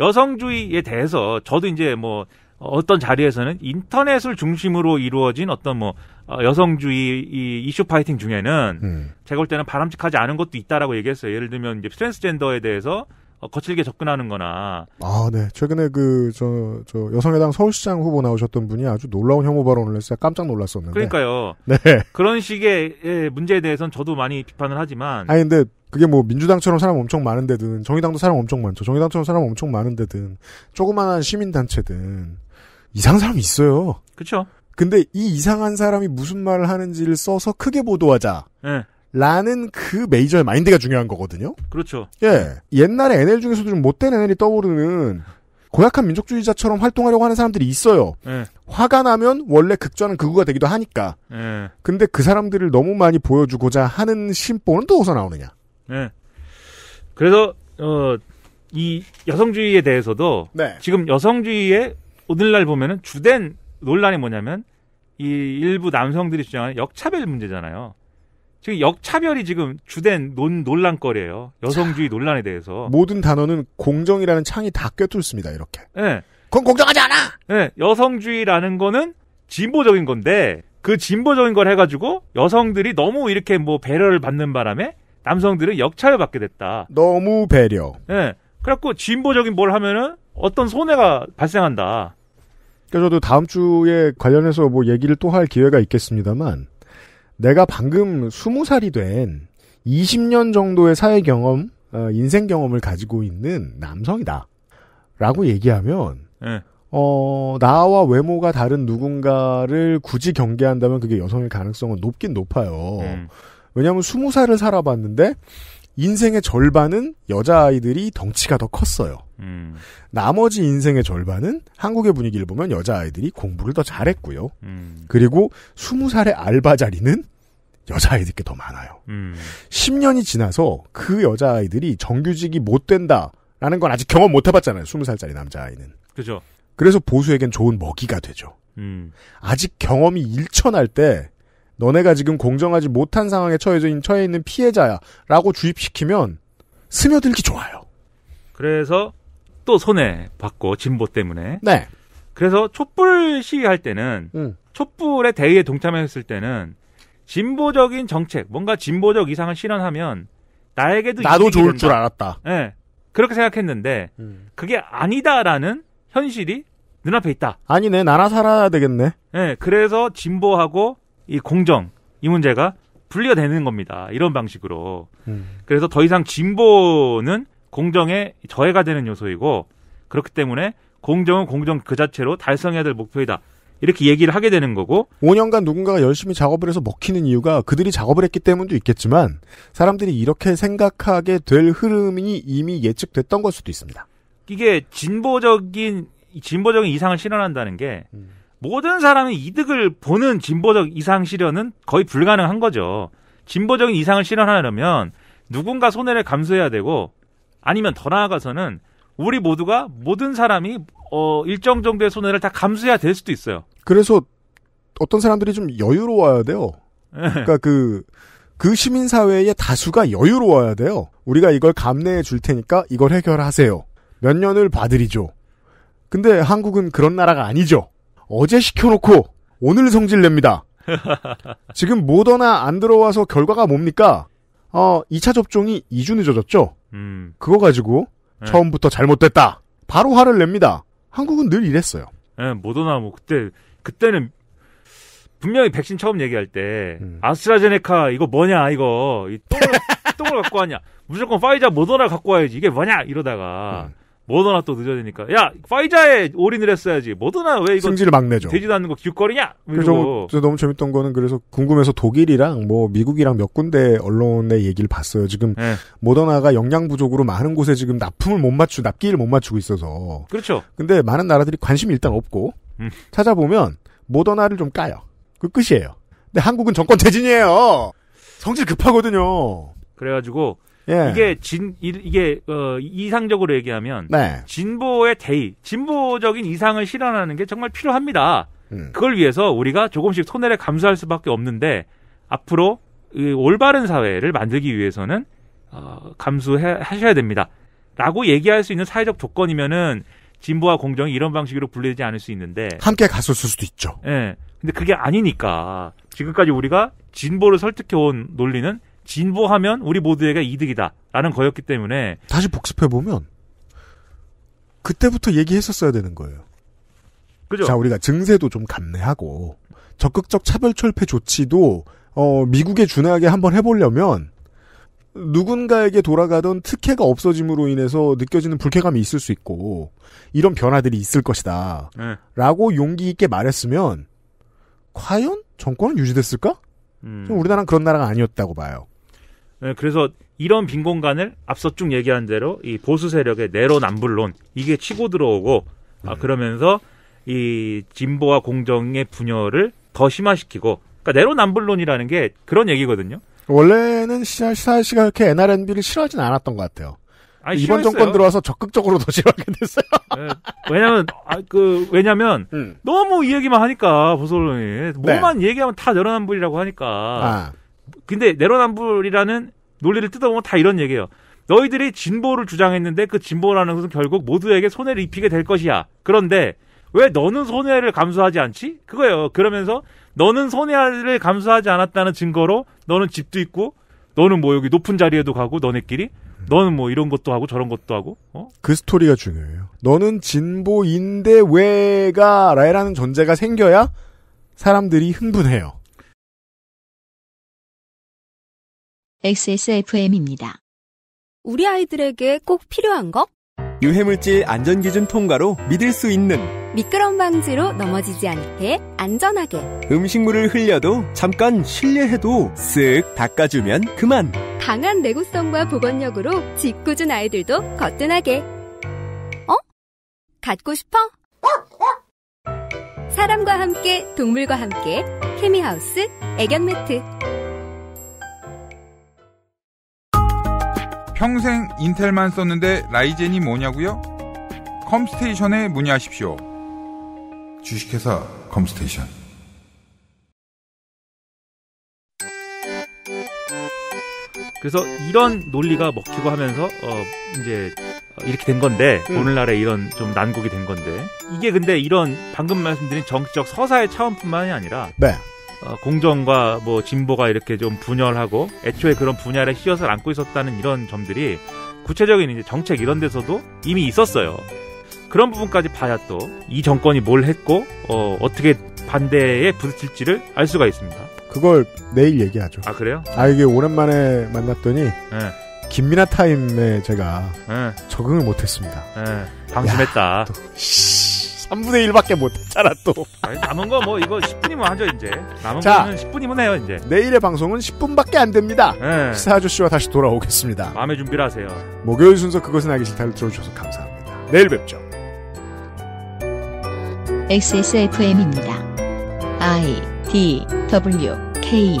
Speaker 4: 여성주의에 대해서 저도 이제 뭐 어떤 자리에서는 인터넷을 중심으로 이루어진 어떤 뭐 어, 여성주의 이 이슈 파이팅 중에는
Speaker 3: 음.
Speaker 4: 제가 볼 때는 바람직하지 않은 것도 있다라고 얘기했어요. 예를 들면 이제 트랜스젠더에 대해서 어, 거칠게 접근하는 거나
Speaker 3: 아, 네. 최근에 그, 저, 저, 여성의당 서울시장 후보 나오셨던 분이 아주 놀라운 혐오 발언을 했어요. 깜짝 놀랐었는데.
Speaker 4: 그러니까요.
Speaker 3: 네.
Speaker 4: 그런 식의 예, 문제에 대해서는 저도 많이 비판을 하지만
Speaker 3: 아니, 근데 그게 뭐 민주당처럼 사람 엄청 많은데든, 정의당도 사람 엄청 많죠. 정의당처럼 사람 엄청 많은데든, 조그만한 시민 단체든, 이상한 사람이 있어요.
Speaker 4: 그렇죠.
Speaker 3: 근데 이 이상한 사람이 무슨 말을 하는지를 써서 크게 보도하자.
Speaker 4: 예.
Speaker 3: 라는 그 메이저의 마인드가 중요한 거거든요.
Speaker 4: 그렇죠.
Speaker 3: 예. 옛날에 NL 중에서도 좀 못된 NL이 떠오르는 고약한 민족주의자처럼 활동하려고 하는 사람들이 있어요.
Speaker 4: 예.
Speaker 3: 화가 나면 원래 극좌는 극우가 되기도 하니까.
Speaker 4: 예.
Speaker 3: 근데 그 사람들을 너무 많이 보여주고자 하는 심보는 또 어디서 나오느냐.
Speaker 4: 예. 그래서 어, 이 여성주의에 대해서도
Speaker 3: 네.
Speaker 4: 지금 여성주의의 오늘날 보면은 주된 논란이 뭐냐면 이 일부 남성들이 주장하는 역차별 문제잖아요. 지금 역차별이 지금 주된 논, 논란거리예요. 여성주의 논란에 대해서.
Speaker 3: 모든 단어는 공정이라는 창이 다 꿰뚫습니다. 이렇게.
Speaker 4: 예.
Speaker 3: 그건 공정하지 않아.
Speaker 4: 예. 여성주의라는 거는 진보적인 건데 그 진보적인 걸 해가지고 여성들이 너무 이렇게 뭐 배려를 받는 바람에 남성들은 역차별 받게 됐다.
Speaker 3: 너무 배려.
Speaker 4: 예. 그래갖고 진보적인 뭘 하면은 어떤 손해가 발생한다.
Speaker 3: 그래서 저도 다음 주에 관련해서 뭐 얘기를 또 할 기회가 있겠습니다만 내가 방금 20살이 된 20년 정도의 사회 경험, 어, 인생 경험을 가지고 있는 남성이다. 라고 얘기하면
Speaker 4: 예.
Speaker 3: 어, 나와 외모가 다른 누군가를 굳이 경계한다면 그게 여성일 가능성은 높긴 높아요.
Speaker 4: 음.
Speaker 3: 왜냐하면 20살을 살아봤는데 인생의 절반은 여자아이들이 덩치가 더 컸어요.
Speaker 4: 음.
Speaker 3: 나머지 인생의 절반은 한국의 분위기를 보면 여자아이들이 공부를 더 잘했고요.
Speaker 4: 음.
Speaker 3: 그리고 20살의 알바 자리는 여자아이들께 더 많아요.
Speaker 4: 음.
Speaker 3: 10년이 지나서 그 여자아이들이 정규직이 못 된다라는 건 아직 경험 못 해봤잖아요. 20살짜리 남자아이는.
Speaker 4: 그죠.
Speaker 3: 그래서 보수에겐 좋은 먹이가 되죠.
Speaker 4: 음.
Speaker 3: 아직 경험이 일천할 때 너네가 지금 공정하지 못한 상황에 처해져 있는, 처해 있는 피해자야라고 주입시키면 스며들기 좋아요.
Speaker 4: 그래서 또 손해 받고 진보 때문에.
Speaker 3: 네.
Speaker 4: 그래서 촛불 시위할 때는
Speaker 3: 음.
Speaker 4: 촛불의 대의에 동참했을 때는 진보적인 정책, 뭔가 진보적 이상을 실현하면 나에게도
Speaker 3: 나도 좋을
Speaker 4: 된다.
Speaker 3: 줄 알았다.
Speaker 4: 예. 그렇게 생각했는데
Speaker 3: 음.
Speaker 4: 그게 아니다라는 현실이 눈앞에 있다.
Speaker 3: 아니네, 나나 살아야 되겠네.
Speaker 4: 예. 그래서 진보하고 이 공정 이 문제가 분리가 되는 겁니다. 이런 방식으로.
Speaker 3: 음.
Speaker 4: 그래서 더 이상 진보는 공정에 저해가 되는 요소이고 그렇기 때문에 공정은 공정 그 자체로 달성해야 될 목표이다. 이렇게 얘기를 하게 되는 거고
Speaker 3: 5년간 누군가가 열심히 작업을 해서 먹히는 이유가 그들이 작업을 했기 때문도 있겠지만 사람들이 이렇게 생각하게 될 흐름이 이미 예측됐던 걸 수도 있습니다.
Speaker 4: 이게 진보적인 진보적인 이상을 실현한다는 게
Speaker 3: 음.
Speaker 4: 모든 사람이 이득을 보는 진보적 이상 실현은 거의 불가능한 거죠. 진보적인 이상을 실현하려면 누군가 손해를 감수해야 되고 아니면 더 나아가서는 우리 모두가 모든 사람이 어 일정 정도의 손해를 다 감수해야 될 수도 있어요.
Speaker 3: 그래서 어떤 사람들이 좀 여유로워야 돼요. *laughs* 그러니까 그, 그 시민사회의 다수가 여유로워야 돼요. 우리가 이걸 감내해 줄 테니까 이걸 해결하세요. 몇 년을 봐드리죠. 근데 한국은 그런 나라가 아니죠. 어제 시켜놓고 오늘 성질 냅니다. *laughs* 지금 모더나 안 들어와서 결과가 뭡니까? 어, 2차 접종이 2주 늦어졌죠?
Speaker 4: 음.
Speaker 3: 그거 가지고
Speaker 4: 네.
Speaker 3: 처음부터 잘못됐다. 바로 화를 냅니다. 한국은 늘 이랬어요.
Speaker 4: 예, 모더나 뭐 그때 그때는 분명히 백신 처음 얘기할 때
Speaker 3: 음.
Speaker 4: 아스트라제네카 이거 뭐냐 이거 이 똥을 *laughs* 똥을 갖고 왔냐 무조건 파이자 모더나 갖고 와야지 이게 뭐냐 이러다가
Speaker 3: 음.
Speaker 4: 모더나 또 늦어지니까 야 파이자에 올인을 했어야지 모더나 왜 이거
Speaker 3: 승질을 막 내죠.
Speaker 4: 되지도 않는 거 기웃거리냐
Speaker 3: 그래서
Speaker 4: 이러고
Speaker 3: 너무, 재밌던 거는 그래서 궁금해서 독일이랑 뭐 미국이랑 몇 군데 언론의 얘기를 봤어요. 지금
Speaker 4: 예,
Speaker 3: 모더나가 영양 부족으로 많은 곳에 지금 납품을 못 맞추, 납기를 못 맞추고 있어서.
Speaker 4: 그렇죠
Speaker 3: 근데 많은 나라들이 관심이 일단 없고
Speaker 4: 음.
Speaker 3: 찾아보면 모더나를 좀 까요. 그 끝이에요. 근데 한국은 정권 퇴진이에요. 성질 급하거든요.
Speaker 4: 그래가지고
Speaker 3: 예.
Speaker 4: 이게 진 이- 이게 어, 이상적으로 얘기하면
Speaker 3: 네.
Speaker 4: 진보의 대의 진보적인 이상을 실현하는 게 정말 필요합니다.
Speaker 3: 음.
Speaker 4: 그걸 위해서 우리가 조금씩 손해를 감수할 수밖에 없는데 앞으로 이 올바른 사회를 만들기 위해서는 어, 감수해 하셔야 됩니다. 라고 얘기할 수 있는 사회적 조건이면은 진보와 공정이 이런 방식으로 분리되지 않을 수 있는데
Speaker 3: 함께 갔었을 수도 있죠.
Speaker 4: 예. 근데 그게 아니니까 지금까지 우리가 진보를 설득해 온 논리는 진보하면 우리 모두에게 이득이다라는 거였기 때문에
Speaker 3: 다시 복습해 보면 그때부터 얘기했었어야 되는 거예요.
Speaker 4: 그죠?
Speaker 3: 자, 우리가 증세도 좀 감내하고 적극적 차별 철폐 조치도 어, 미국에 준하게 한번 해보려면 누군가에게 돌아가던 특혜가 없어짐으로 인해서 느껴지는 불쾌감이 있을 수 있고 이런 변화들이 있을 것이다.
Speaker 4: 예.
Speaker 3: 라고 용기 있게 말했으면 과연 정권은 유지됐을까?
Speaker 4: 음.
Speaker 3: 좀 우리나라는 그런 나라가 아니었다고 봐요.
Speaker 4: 네, 그래서 이런 빈 공간을 앞서 쭉 얘기한 대로 이 보수 세력의 내로남불론 이게 치고 들어오고 아, 그러면서 이 진보와 공정의 분열을 더 심화시키고 그러니까 내로남불론이라는 게 그런 얘기거든요.
Speaker 3: 원래는 시사, 시사 씨가 그렇게 NRNB를 싫어하진 않았던 것 같아요.
Speaker 4: 아니,
Speaker 3: 이번
Speaker 4: 싫어했어요.
Speaker 3: 정권 들어와서 적극적으로 더 싫어하게 됐어요.
Speaker 4: 예, 왜냐면 아, 그 왜냐면
Speaker 3: 음.
Speaker 4: 너무 이 얘기만 하니까 보수 언론이 뭐만 얘기하면 다 내로남불이라고 하니까
Speaker 3: 네. 아,
Speaker 4: 근데 내로남불이라는 논리를 뜯어보면 다 이런 얘기예요. 너희들이 진보를 주장했는데 그 진보라는 것은 결국 모두에게 손해를 입히게 될 것이야. 그런데 왜 너는 손해를 감수하지 않지? 그거예요. 그러면서 너는 손해를 감수하지 않았다는 증거로 너는 집도 있고 너는 뭐 여기 높은 자리에도 가고 너네끼리 너는 뭐 이런 것도 하고 저런 것도 하고 어?
Speaker 3: 그 스토리가 중요해요. 너는 진보인데 왜가 라는 존재가 생겨야 사람들이 흥분해요.
Speaker 1: XSFM입니다.
Speaker 9: 우리 아이들에게 꼭 필요한 거?
Speaker 10: 유해물질 안전기준 통과로 믿을 수 있는
Speaker 9: 미끄럼 방지로 넘어지지 않게 안전하게
Speaker 10: 음식물을 흘려도 잠깐 실례해도 쓱 닦아주면 그만.
Speaker 9: 강한 내구성과 보건력으로 짓궂은 아이들도 거뜬하게 어? 갖고 싶어? 사람과 함께 동물과 함께 케미하우스 애견 매트
Speaker 5: 평생 인텔만 썼는데 라이젠이 뭐냐고요? 컴스테이션에 문의하십시오. 주식회사 컴스테이션.
Speaker 4: 그래서 이런 논리가 먹히고 하면서 어 이제 어, 이렇게 된 건데
Speaker 3: 음.
Speaker 4: 오늘날에 이런 좀 난국이 된 건데 이게 근데 이런 방금 말씀드린 정치적 서사의 차원뿐만이 아니라
Speaker 3: 네.
Speaker 4: 어, 공정과 뭐 진보가 이렇게 좀 분열하고 애초에 그런 분야의 씨앗을 안고 있었다는 이런 점들이 구체적인 이제 정책 이런 데서도 이미 있었어요. 그런 부분까지 봐야 또 이 정권이 뭘 했고 어, 어떻게 반대에 부딪힐지를 알 수가 있습니다.
Speaker 3: 그걸 내일 얘기하죠.
Speaker 4: 아 그래요?
Speaker 3: 아, 이게 오랜만에 만났더니
Speaker 4: 예,
Speaker 3: 김민아 타임에 제가
Speaker 4: 예,
Speaker 3: 적응을 못했습니다.
Speaker 4: 예. 방심했다.
Speaker 3: 3분의 1밖에 못 했잖아 또.
Speaker 4: 아니, 남은 거 뭐 이거 10분이면 하죠 이제. 남은
Speaker 3: 자.
Speaker 4: 거는 10분이면 해요 이제.
Speaker 3: 내일의 방송은 10분밖에 안 됩니다.
Speaker 4: 예.
Speaker 3: 시사 아저씨와 다시 돌아오겠습니다.
Speaker 4: 마음의 준비를 하세요.
Speaker 3: 목요일 순서 그것은 알기 싫다를 들어주셔서 감사합니다. 내일 뵙죠.
Speaker 1: XSFM입니다. I D W K